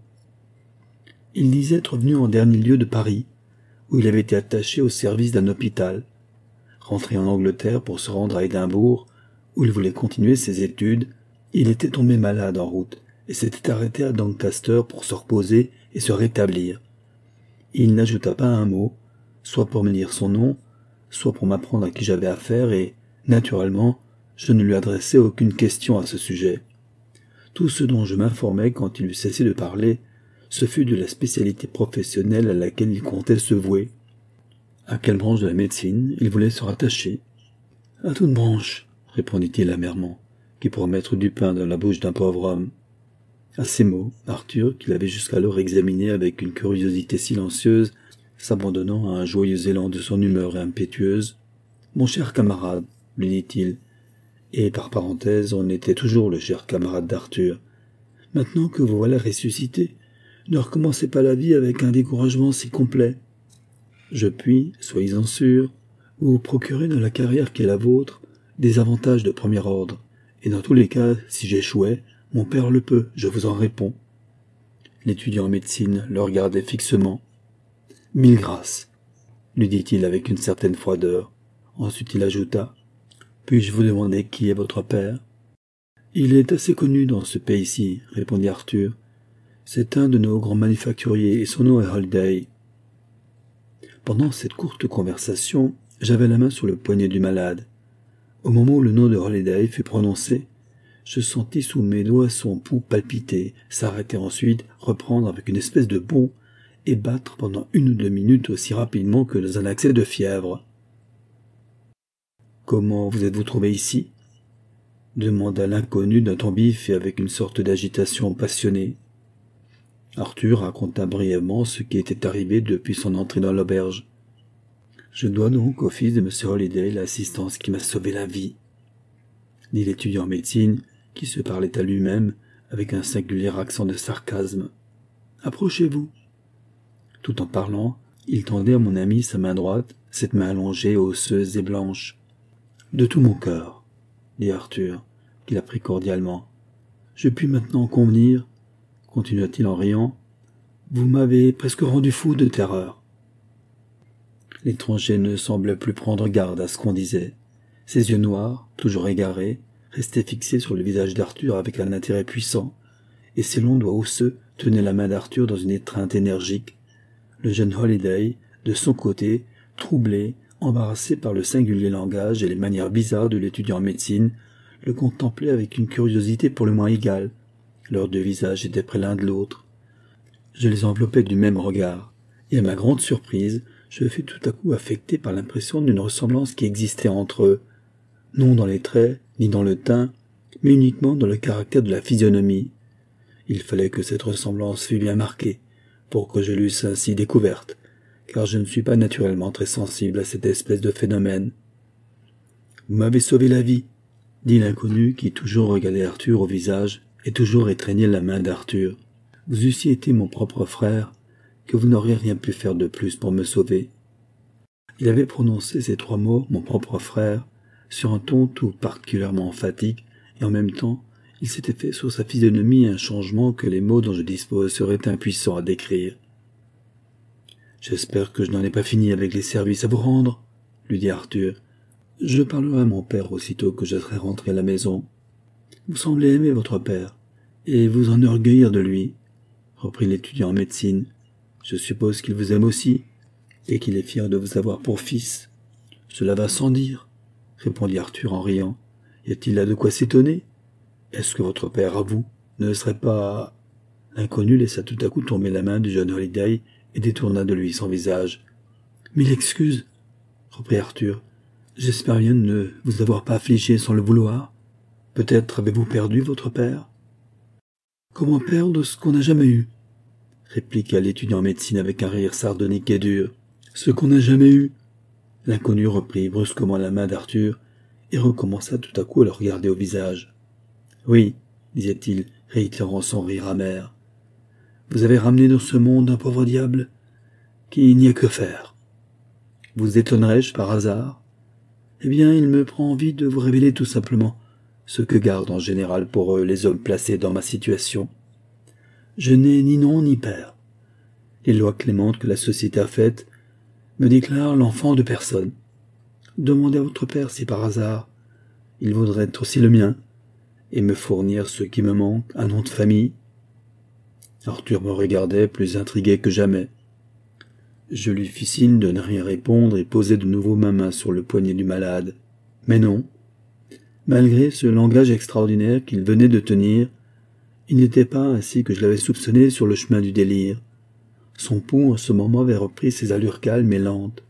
Il disait être venu en dernier lieu de Paris, où il avait été attaché au service d'un hôpital. Rentré en Angleterre pour se rendre à Édimbourg, où il voulait continuer ses études, il était tombé malade en route et s'était arrêté à Doncaster pour se reposer et se rétablir. Il n'ajouta pas un mot, soit pour me lire son nom, soit pour m'apprendre à qui j'avais affaire, et, naturellement, je ne lui adressai aucune question à ce sujet. Tout ce dont je m'informai quand il eut cessé de parler, ce fut de la spécialité professionnelle à laquelle il comptait se vouer. À quelle branche de la médecine il voulait se rattacher? À toute branche, répondit-il amèrement, qui pourrait mettre du pain dans la bouche d'un pauvre homme. À ces mots, Arthur, qui l'avait jusqu'alors examiné avec une curiosité silencieuse, s'abandonnant à un joyeux élan de son humeur impétueuse. Mon cher camarade, lui dit-il, et par parenthèse, on était toujours le cher camarade d'Arthur. Maintenant que vous voilà ressuscité, Ne recommencez pas la vie avec un découragement si complet. Je puis, soyez-en sûr, vous procurer dans la carrière qui est la vôtre des avantages de premier ordre, et dans tous les cas, si j'échouais, mon père le peut, je vous en réponds. L'étudiant en médecine le regardait fixement. Mille grâces, lui dit-il avec une certaine froideur. Ensuite il ajouta. Puis-je vous demander qui est votre père? Il est assez connu dans ce pays-ci, répondit Arthur. C'est un de nos grands manufacturiers et son nom est Holiday. Pendant cette courte conversation, j'avais la main sur le poignet du malade. Au moment où le nom de Holiday fut prononcé, je sentis sous mes doigts son pouls palpiter, s'arrêter ensuite, reprendre avec une espèce de bond et battre pendant une ou deux minutes aussi rapidement que dans un accès de fièvre. Comment vous êtes-vous trouvé ici? demanda l'inconnu d'un ton vif et avec une sorte d'agitation passionnée. Arthur raconta brièvement ce qui était arrivé depuis son entrée dans l'auberge. Je dois donc au fils de M. Holliday l'assistance qui m'a sauvé la vie, dit l'étudiant en médecine, qui se parlait à lui-même avec un singulier accent de sarcasme. Approchez-vous. Tout en parlant, il tendait à mon ami sa main droite, cette main allongée, osseuse et blanche. De tout mon cœur, dit Arthur, qui la prit cordialement. Je puis maintenant convenir, continua-t-il en riant. Vous m'avez presque rendu fou de terreur. L'étranger ne semblait plus prendre garde à ce qu'on disait. Ses yeux noirs, toujours égarés, restaient fixés sur le visage d'Arthur avec un intérêt puissant, et ses longs doigts osseux tenaient la main d'Arthur dans une étreinte énergique. Le jeune Holiday, de son côté, troublé, embarrassé par le singulier langage et les manières bizarres de l'étudiant en médecine, le contemplait avec une curiosité pour le moins égale. Leurs deux visages étaient près l'un de l'autre. Je les enveloppais du même regard, et à ma grande surprise, je fus tout à coup affecté par l'impression d'une ressemblance qui existait entre eux, non dans les traits, ni dans le teint, mais uniquement dans le caractère de la physionomie. Il fallait que cette ressemblance fût bien marquée, pour que je l'eusse ainsi découverte, car je ne suis pas naturellement très sensible à cette espèce de phénomène. Vous m'avez sauvé la vie, dit l'inconnu qui toujours regardait Arthur au visage et toujours étreignait la main d'Arthur. Vous eussiez été mon propre frère, que vous n'auriez rien pu faire de plus pour me sauver. Il avait prononcé ces trois mots, mon propre frère, sur un ton tout particulièrement emphatique, et en même temps, il s'était fait sur sa physionomie un changement que les mots dont je dispose seraient impuissants à décrire. J'espère que je n'en ai pas fini avec les services à vous rendre, lui dit Arthur. Je parlerai à mon père aussitôt que je serai rentré à la maison. Vous semblez aimer votre père, et vous enorgueillir de lui, reprit l'étudiant en médecine. Je suppose qu'il vous aime aussi, et qu'il est fier de vous avoir pour fils. Cela va sans dire, répondit Arthur en riant. Y a-t-il là de quoi s'étonner? Est-ce que votre père, à vous, ne serait pas... L'inconnu laissa tout à coup tomber la main du jeune Holiday et détourna de lui son visage. Mille excuses, reprit Arthur. J'espère bien ne vous avoir pas affligé sans le vouloir. Peut-être avez-vous perdu votre père? Comment perdre ce qu'on n'a jamais eu? répliqua l'étudiant en médecine avec un rire sardonique et dur. Ce qu'on n'a jamais eu. L'inconnu reprit brusquement la main d'Arthur et recommença tout à coup à le regarder au visage. Oui, disait-il, réitérant son rire amer. Vous avez ramené dans ce monde un pauvre diable qui n'y a que faire. Vous étonnerais-je par hasard? Eh bien, il me prend envie de vous révéler tout simplement ce que gardent en général pour eux les hommes placés dans ma situation. Je n'ai ni nom ni père. Les lois clémentes que la société a faites me déclarent l'enfant de personne. Demandez à votre père si par hasard il voudrait être aussi le mien, et me fournir ce qui me manque, un nom de famille, Arthur me regardait plus intrigué que jamais. Je lui fis signe de ne rien répondre et posai de nouveau ma main sur le poignet du malade. Mais non. Malgré ce langage extraordinaire qu'il venait de tenir, il n'était pas ainsi que je l'avais soupçonné sur le chemin du délire. Son pouls en ce moment avait repris ses allures calmes et lentes.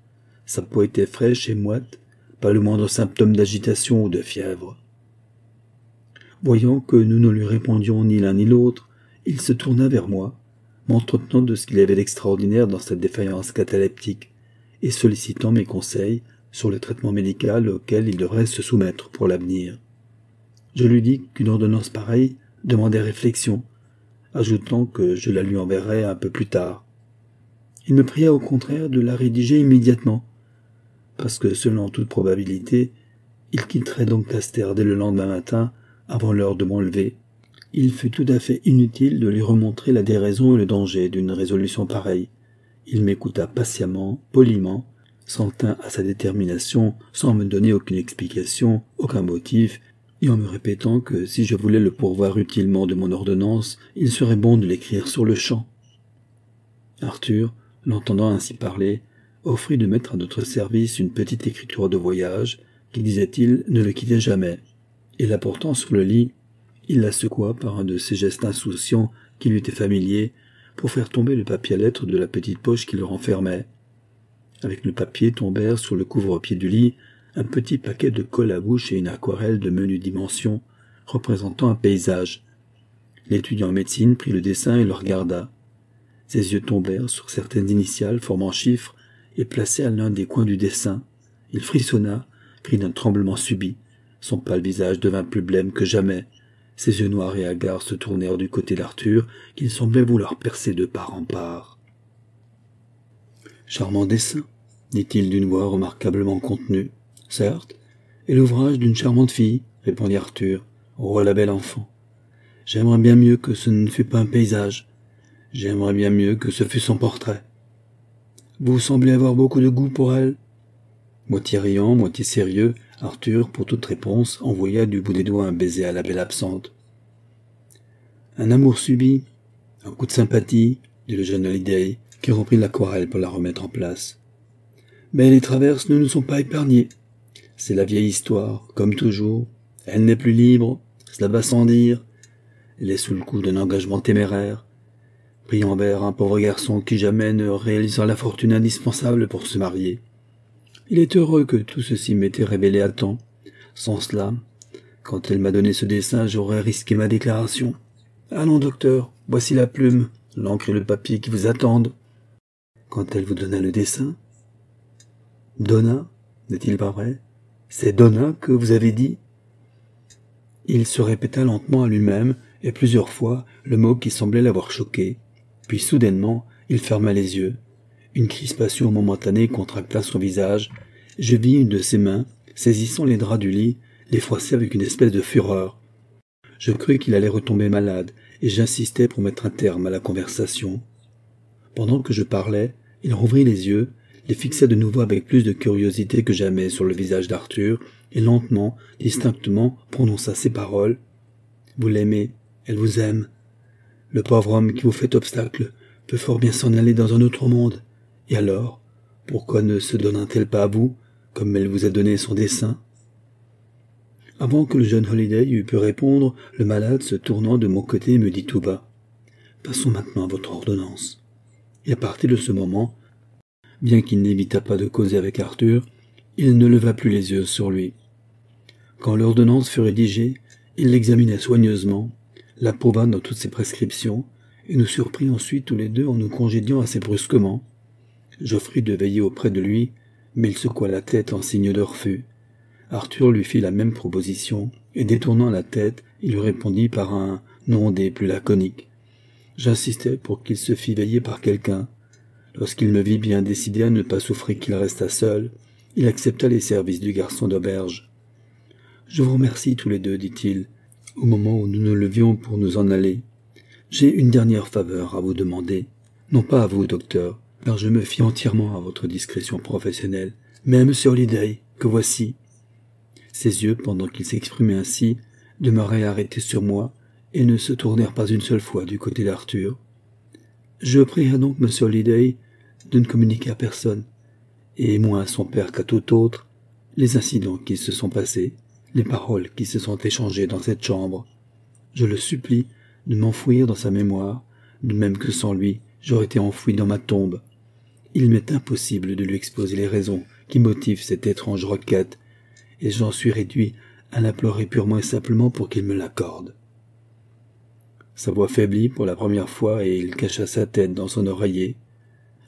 Sa peau était fraîche et moite, pas le moindre symptôme d'agitation ou de fièvre. Voyant que nous ne lui répondions ni l'un ni l'autre, il se tourna vers moi, m'entretenant de ce qu'il y avait d'extraordinaire dans cette défaillance cataleptique, et sollicitant mes conseils sur le traitement médical auquel il devrait se soumettre pour l'avenir. Je lui dis qu'une ordonnance pareille demandait réflexion, ajoutant que je la lui enverrais un peu plus tard. Il me pria au contraire de la rédiger immédiatement, parce que selon toute probabilité, il quitterait donc Caster dès le lendemain matin, avant l'heure de mon lever. Il fut tout à fait inutile de lui remontrer la déraison et le danger d'une résolution pareille. Il m'écouta patiemment, poliment, s'en tint à sa détermination, sans me donner aucune explication, aucun motif, et en me répétant que si je voulais le pourvoir utilement de mon ordonnance, il serait bon de l'écrire sur le champ. Arthur, l'entendant ainsi parler, offrit de mettre à notre service une petite écriture de voyage, qui, disait-il, ne le quittait jamais, et la portant sur le lit, il la secoua par un de ces gestes insouciants qui lui étaient familiers, pour faire tomber le papier à lettres de la petite poche qui le renfermait. Avec le papier tombèrent sur le couvre-pied du lit un petit paquet de colle à bouche et une aquarelle de menue dimension, représentant un paysage. L'étudiant en médecine prit le dessin et le regarda. Ses yeux tombèrent sur certaines initiales formant chiffres et placées à l'un des coins du dessin. Il frissonna, pris d'un tremblement subit. Son pâle visage devint plus blême que jamais. Ses yeux noirs et hagards se tournèrent du côté d'Arthur, qu'il semblait vouloir percer de part en part. Charmant dessin, dit-il d'une voix remarquablement contenue. Certes, et l'ouvrage d'une charmante fille, répondit Arthur. Oh, la belle enfant. J'aimerais bien mieux que ce ne fût pas un paysage. J'aimerais bien mieux que ce fût son portrait. Vous semblez avoir beaucoup de goût pour elle. Moitié riant, moitié sérieux, Arthur, pour toute réponse, envoya du bout des doigts un baiser à la belle absente. Un amour subi, un coup de sympathie, dit le jeune Holiday, qui reprit l'aquarelle pour la remettre en place. Mais les traverses ne nous sont pas épargnées. C'est la vieille histoire, comme toujours. Elle n'est plus libre, cela va sans dire. Elle est sous le coup d'un engagement téméraire. Priant vers un pauvre garçon qui jamais ne réalisera la fortune indispensable pour se marier. Il est heureux que tout ceci m'ait révélé à temps. Sans cela, quand elle m'a donné ce dessin, j'aurais risqué ma déclaration. Allons, docteur, voici la plume, l'encre et le papier qui vous attendent quand elle vous donna le dessin Donna, n'est-il pas vrai? C'est Donna que vous avez dit? Il se répéta lentement à lui-même, et plusieurs fois, le mot qui semblait l'avoir choqué. Puis soudainement, il ferma les yeux. Une crispation momentanée contracta son visage. Je vis une de ses mains, saisissant les draps du lit, les froisser avec une espèce de fureur. Je crus qu'il allait retomber malade, et j'insistais pour mettre un terme à la conversation. Pendant que je parlais, il rouvrit les yeux, les fixa de nouveau avec plus de curiosité que jamais sur le visage d'Arthur, et lentement, distinctement, prononça ces paroles. Vous l'aimez, elle vous aime. Le pauvre homme qui vous fait obstacle peut fort bien s'en aller dans un autre monde. Et alors, pourquoi ne se donnera-t-elle pas à vous, comme elle vous a donné son dessein? Avant que le jeune Holiday eût pu répondre, le malade, se tournant de mon côté, me dit tout bas. Passons maintenant à votre ordonnance et à partir de ce moment, bien qu'il n'évitât pas de causer avec Arthur, il ne leva plus les yeux sur lui. Quand l'ordonnance fut rédigée, il l'examina soigneusement, l'approuva dans toutes ses prescriptions, et nous surprit ensuite tous les deux en nous congédiant assez brusquement. J'offris de veiller auprès de lui, mais il secoua la tête en signe de refus. Arthur lui fit la même proposition, et détournant la tête, il lui répondit par un non des plus laconiques. J'insistais pour qu'il se fît veiller par quelqu'un. Lorsqu'il me vit bien décidé à ne pas souffrir qu'il restât seul, il accepta les services du garçon d'auberge. Je vous remercie tous les deux, dit-il, au moment où nous nous levions pour nous en aller. J'ai une dernière faveur à vous demander. Non pas à vous, docteur, car je me fie entièrement à votre discrétion professionnelle, mais à M. Holiday, que voici. Ses yeux, pendant qu'il s'exprimait ainsi, demeuraient arrêtés sur moi, et ne se tournèrent pas une seule fois du côté d'Arthur. Je prierai donc M. Holiday de ne communiquer à personne, et moins à son père qu'à tout autre, les incidents qui se sont passés, les paroles qui se sont échangées dans cette chambre. Je le supplie de m'enfouir dans sa mémoire, de même que sans lui, j'aurais été enfoui dans ma tombe. Il m'est impossible de lui exposer les raisons qui motivent cette étrange requête, et j'en suis réduit à l'implorer purement et simplement pour qu'il me l'accorde. Sa voix faiblit pour la première fois et il cacha sa tête dans son oreiller.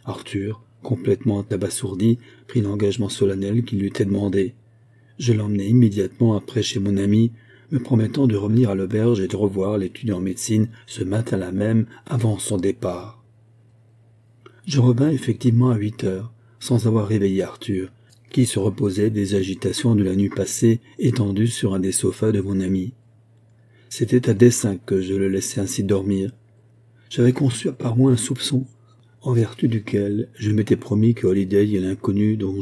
Arthur, complètement abasourdi, prit l'engagement solennel qu'il lui était demandé. Je l'emmenai immédiatement après chez mon ami, me promettant de revenir à l'auberge et de revoir l'étudiant en médecine ce matin-là même avant son départ. Je revins effectivement à huit heures, sans avoir réveillé Arthur, qui se reposait des agitations de la nuit passée étendu sur un des sofas de mon ami. C'était à dessein que je le laissais ainsi dormir. J'avais conçu par moi un soupçon, en vertu duquel je m'étais promis que Holiday et l'inconnu dont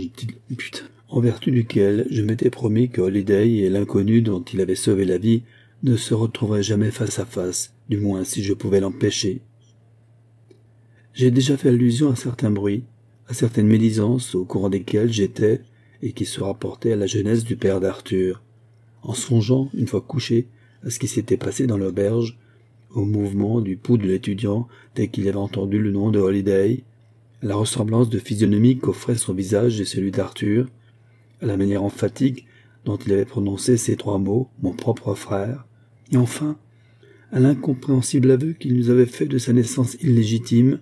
putain, en vertu duquel je m'étais promis que Holiday et l'inconnu dont il avait sauvé la vie ne se retrouveraient jamais face à face, du moins si je pouvais l'empêcher. J'ai déjà fait allusion à certains bruits, à certaines médisances au courant desquelles j'étais et qui se rapportaient à la jeunesse du père d'Arthur, en songeant, une fois couché, à ce qui s'était passé dans l'auberge, au mouvement du pouls de l'étudiant dès qu'il avait entendu le nom de Holiday, à la ressemblance de physionomie qu'offrait son visage et celui d'Arthur, à la manière emphatique dont il avait prononcé ces trois mots, mon propre frère, et enfin, à l'incompréhensible aveu qu'il nous avait fait de sa naissance illégitime,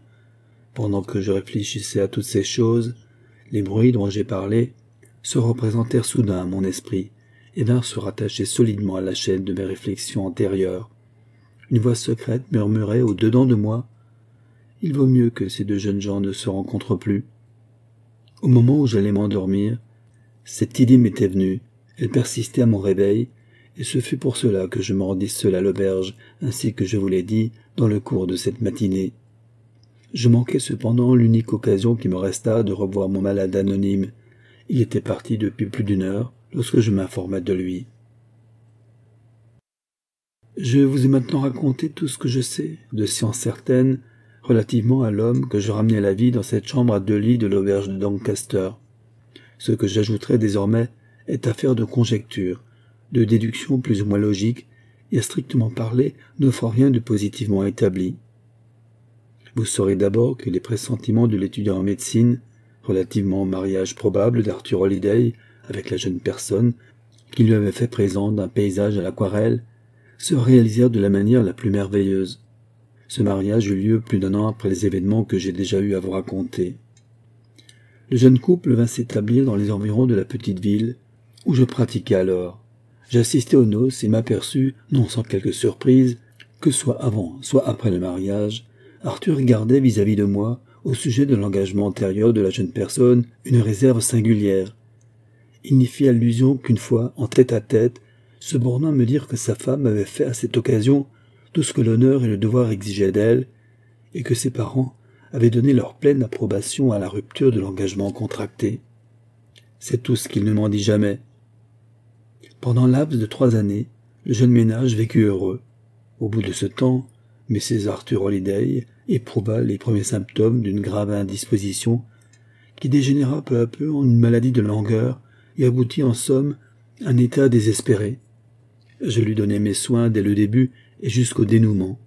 pendant que je réfléchissais à toutes ces choses, les bruits dont j'ai parlé se représentèrent soudain à mon esprit et vinrent se rattacher solidement à la chaîne de mes réflexions antérieures. Une voix secrète murmurait au dedans de moi Il vaut mieux que ces deux jeunes gens ne se rencontrent plus. Au moment où j'allais m'endormir, cette idée m'était venue, elle persistait à mon réveil, et ce fut pour cela que je me rendis seul à l'auberge, ainsi que je vous l'ai dit, dans le cours de cette matinée. Je manquais cependant l'unique occasion qui me resta de revoir mon malade anonyme. Il était parti depuis plus d'une heure lorsque je m'informai de lui. Je vous ai maintenant raconté tout ce que je sais, de science certaine, relativement à l'homme que je ramenai à la vie dans cette chambre à deux lits de l'auberge de Doncaster. Ce que j'ajouterai désormais est affaire de conjecture, de déduction plus ou moins logique, et à strictement parler n'offre rien de positivement établi. Vous saurez d'abord que les pressentiments de l'étudiant en médecine, relativement au mariage probable d'Arthur Holliday avec la jeune personne qui lui avait fait présent d'un paysage à l'aquarelle, se réalisèrent de la manière la plus merveilleuse. Ce mariage eut lieu plus d'un an après les événements que j'ai déjà eu à vous raconter. Le jeune couple vint s'établir dans les environs de la petite ville, où je pratiquais alors. J'assistai aux noces et m'aperçus, non sans quelque surprise, que soit avant, soit après le mariage, Arthur gardait vis-à-vis de moi, au sujet de l'engagement antérieur de la jeune personne, une réserve singulière. Il n'y fit allusion qu'une fois, en tête à tête, se bornant à me dire que sa femme avait fait à cette occasion tout ce que l'honneur et le devoir exigeaient d'elle, et que ses parents avaient donné leur pleine approbation à la rupture de l'engagement contracté. C'est tout ce qu'il ne m'en dit jamais. Pendant laps de trois années, le jeune ménage vécut heureux. Au bout de ce temps, Mrs. Arthur Holiday éprouva les premiers symptômes d'une grave indisposition qui dégénéra peu à peu en une maladie de langueur et aboutit en somme à un état désespéré. Je lui donnai mes soins dès le début et jusqu'au dénouement.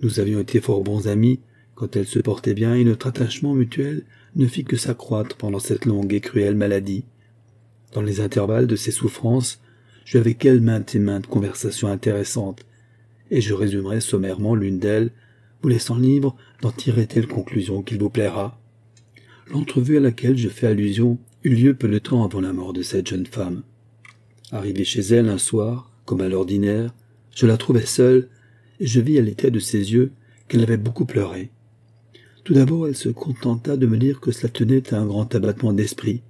Nous avions été fort bons amis quand elle se portait bien et notre attachement mutuel ne fit que s'accroître pendant cette longue et cruelle maladie. Dans les intervalles de ses souffrances, j'eus avec elle maintes et maintes conversations intéressantes, et je résumerai sommairement l'une d'elles, vous laissant libre d'en tirer telle conclusion qu'il vous plaira. L'entrevue à laquelle je fais allusion eut lieu peu de temps avant la mort de cette jeune femme. Arrivé chez elle un soir, comme à l'ordinaire, je la trouvai seule, et je vis à l'état de ses yeux qu'elle avait beaucoup pleuré. Tout d'abord, elle se contenta de me dire que cela tenait à un grand abattement d'esprit,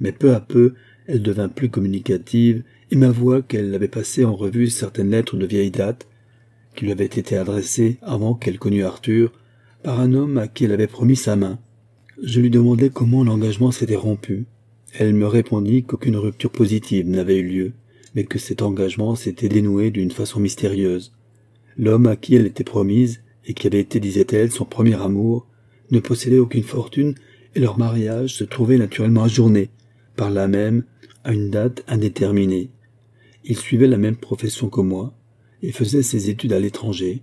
mais peu à peu, elle devint plus communicative et m'avoua qu'elle avait passé en revue certaines lettres de vieille date qui lui avaient été adressées avant qu'elle connût Arthur par un homme à qui elle avait promis sa main. Je lui demandai comment l'engagement s'était rompu. Elle me répondit qu'aucune rupture positive n'avait eu lieu, mais que cet engagement s'était dénoué d'une façon mystérieuse. L'homme à qui elle était promise, et qui avait été, disait-elle, son premier amour, ne possédaient aucune fortune et leur mariage se trouvait naturellement ajourné, par là même, à une date indéterminée. Ils suivaient la même profession que moi et faisaient ses études à l'étranger.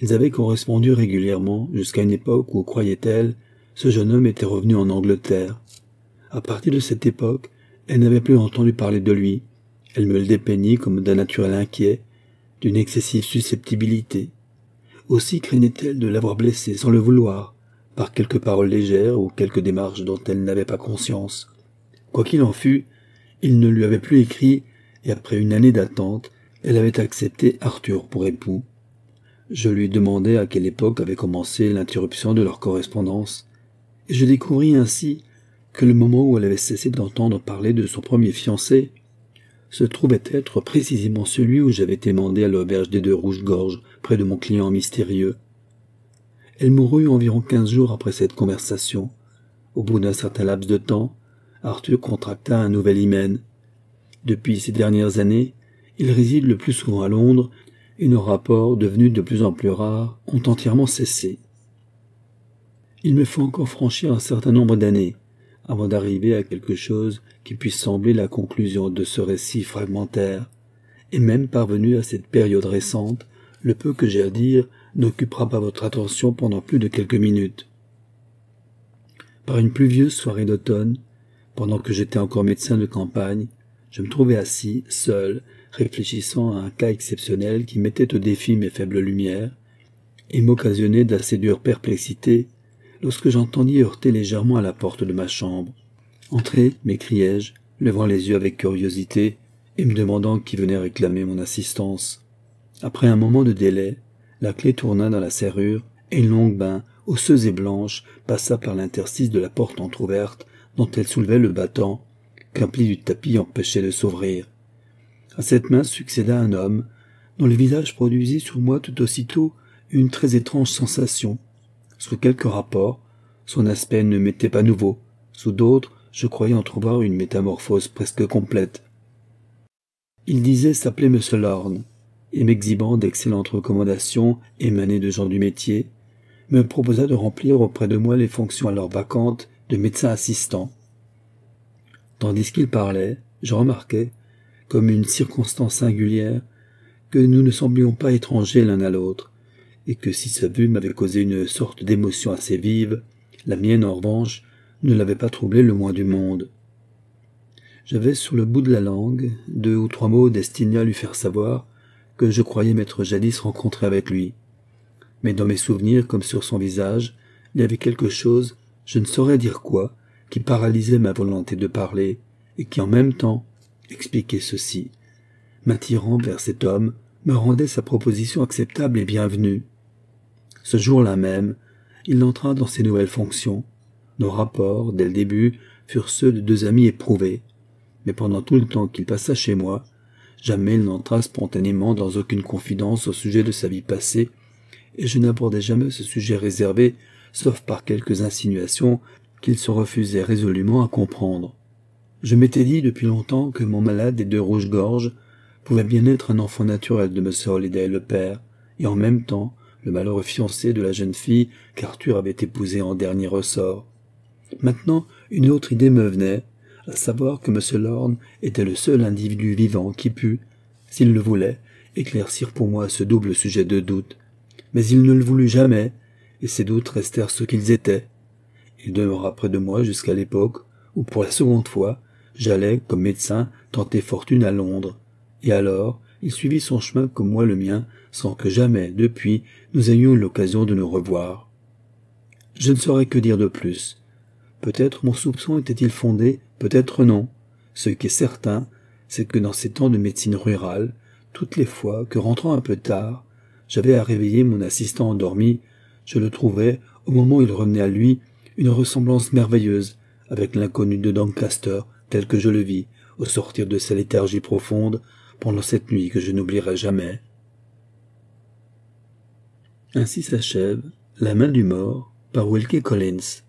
Ils avaient correspondu régulièrement jusqu'à une époque où, croyait-elle, ce jeune homme était revenu en Angleterre. À partir de cette époque, elle n'avait plus entendu parler de lui. Elle me le dépeignit comme d'un naturel inquiet, d'une excessive susceptibilité. Aussi craignait-elle de l'avoir blessé sans le vouloir, par quelques paroles légères ou quelques démarches dont elle n'avait pas conscience. Quoi qu'il en fût, il ne lui avait plus écrit, et après une année d'attente, elle avait accepté Arthur pour époux. Je lui demandai à quelle époque avait commencé l'interruption de leur correspondance, et je découvris ainsi que le moment où elle avait cessé d'entendre parler de son premier fiancé se trouvait être précisément celui où j'avais été mandé à l'auberge des deux rouges-gorges, près de mon client mystérieux. Elle mourut environ quinze jours après cette conversation. Au bout d'un certain laps de temps, Arthur contracta un nouvel hymen. Depuis ces dernières années, il réside le plus souvent à Londres, et nos rapports, devenus de plus en plus rares, ont entièrement cessé. Il me faut encore franchir un certain nombre d'années avant d'arriver à quelque chose qui puisse sembler la conclusion de ce récit fragmentaire, et même parvenu à cette période récente, le peu que j'ai à dire n'occupera pas votre attention pendant plus de quelques minutes. Par une pluvieuse soirée d'automne, pendant que j'étais encore médecin de campagne, je me trouvais assis, seul, réfléchissant à un cas exceptionnel qui mettait au défi mes faibles lumières, et m'occasionnait d'assez dures perplexités lorsque j'entendis heurter légèrement à la porte de ma chambre. Entrez, m'écriai-je, levant les yeux avec curiosité et me demandant qui venait réclamer mon assistance. Après un moment de délai, la clé tourna dans la serrure et une longue bain, osseuse et blanche, passa par l'interstice de la porte entr'ouverte dont elle soulevait le battant qu'un pli du tapis empêchait de s'ouvrir. À cette main succéda un homme dont le visage produisit sur moi tout aussitôt une très étrange sensation. Sous quelques rapports, son aspect ne m'était pas nouveau. Sous d'autres, je croyais entrevoir une métamorphose presque complète. Il disait s'appeler M. Lorne, et m'exhibant d'excellentes recommandations émanées de gens du métier, me proposa de remplir auprès de moi les fonctions alors vacantes de médecin assistant. Tandis qu'il parlait, je remarquai, comme une circonstance singulière, que nous ne semblions pas étrangers l'un à l'autre, et que si sa vue m'avait causé une sorte d'émotion assez vive, la mienne, en revanche, ne l'avait pas troublé le moins du monde. J'avais sur le bout de la langue deux ou trois mots destinés à lui faire savoir que je croyais m'être jadis rencontré avec lui. Mais dans mes souvenirs, comme sur son visage, il y avait quelque chose, je ne saurais dire quoi, qui paralysait ma volonté de parler, et qui en même temps expliquait ceci. M'attirant vers cet homme, me rendait sa proposition acceptable et bienvenue. Ce jour-là même, il entra dans ses nouvelles fonctions. Nos rapports, dès le début, furent ceux de deux amis éprouvés. Mais pendant tout le temps qu'il passa chez moi, jamais il n'entra spontanément dans aucune confidence au sujet de sa vie passée, et je n'abordai jamais ce sujet réservé, sauf par quelques insinuations qu'il se refusait résolument à comprendre. Je m'étais dit depuis longtemps que mon malade des deux rouges-gorges pouvait bien être un enfant naturel de M. Holiday le père, et en même temps le malheureux fiancé de la jeune fille qu'Arthur avait épousée en dernier ressort. Maintenant, une autre idée me venait, à savoir que M. Lorne était le seul individu vivant qui pût, s'il le voulait, éclaircir pour moi ce double sujet de doute. Mais il ne le voulut jamais, et ces doutes restèrent ce qu'ils étaient. Il demeura près de moi jusqu'à l'époque où, pour la seconde fois, j'allais, comme médecin, tenter fortune à Londres. Et alors, il suivit son chemin comme moi le mien, sans que jamais, depuis, nous ayons eu l'occasion de nous revoir. Je ne saurais que dire de plus. Peut-être mon soupçon était-il fondé, peut-être non. Ce qui est certain, c'est que dans ces temps de médecine rurale, toutes les fois que rentrant un peu tard, j'avais à réveiller mon assistant endormi, je le trouvais, au moment où il revenait à lui, une ressemblance merveilleuse avec l'inconnu de Doncaster tel que je le vis au sortir de sa léthargie profonde pendant cette nuit que je n'oublierai jamais. Ainsi s'achève La main du mort par Wilkie Collins.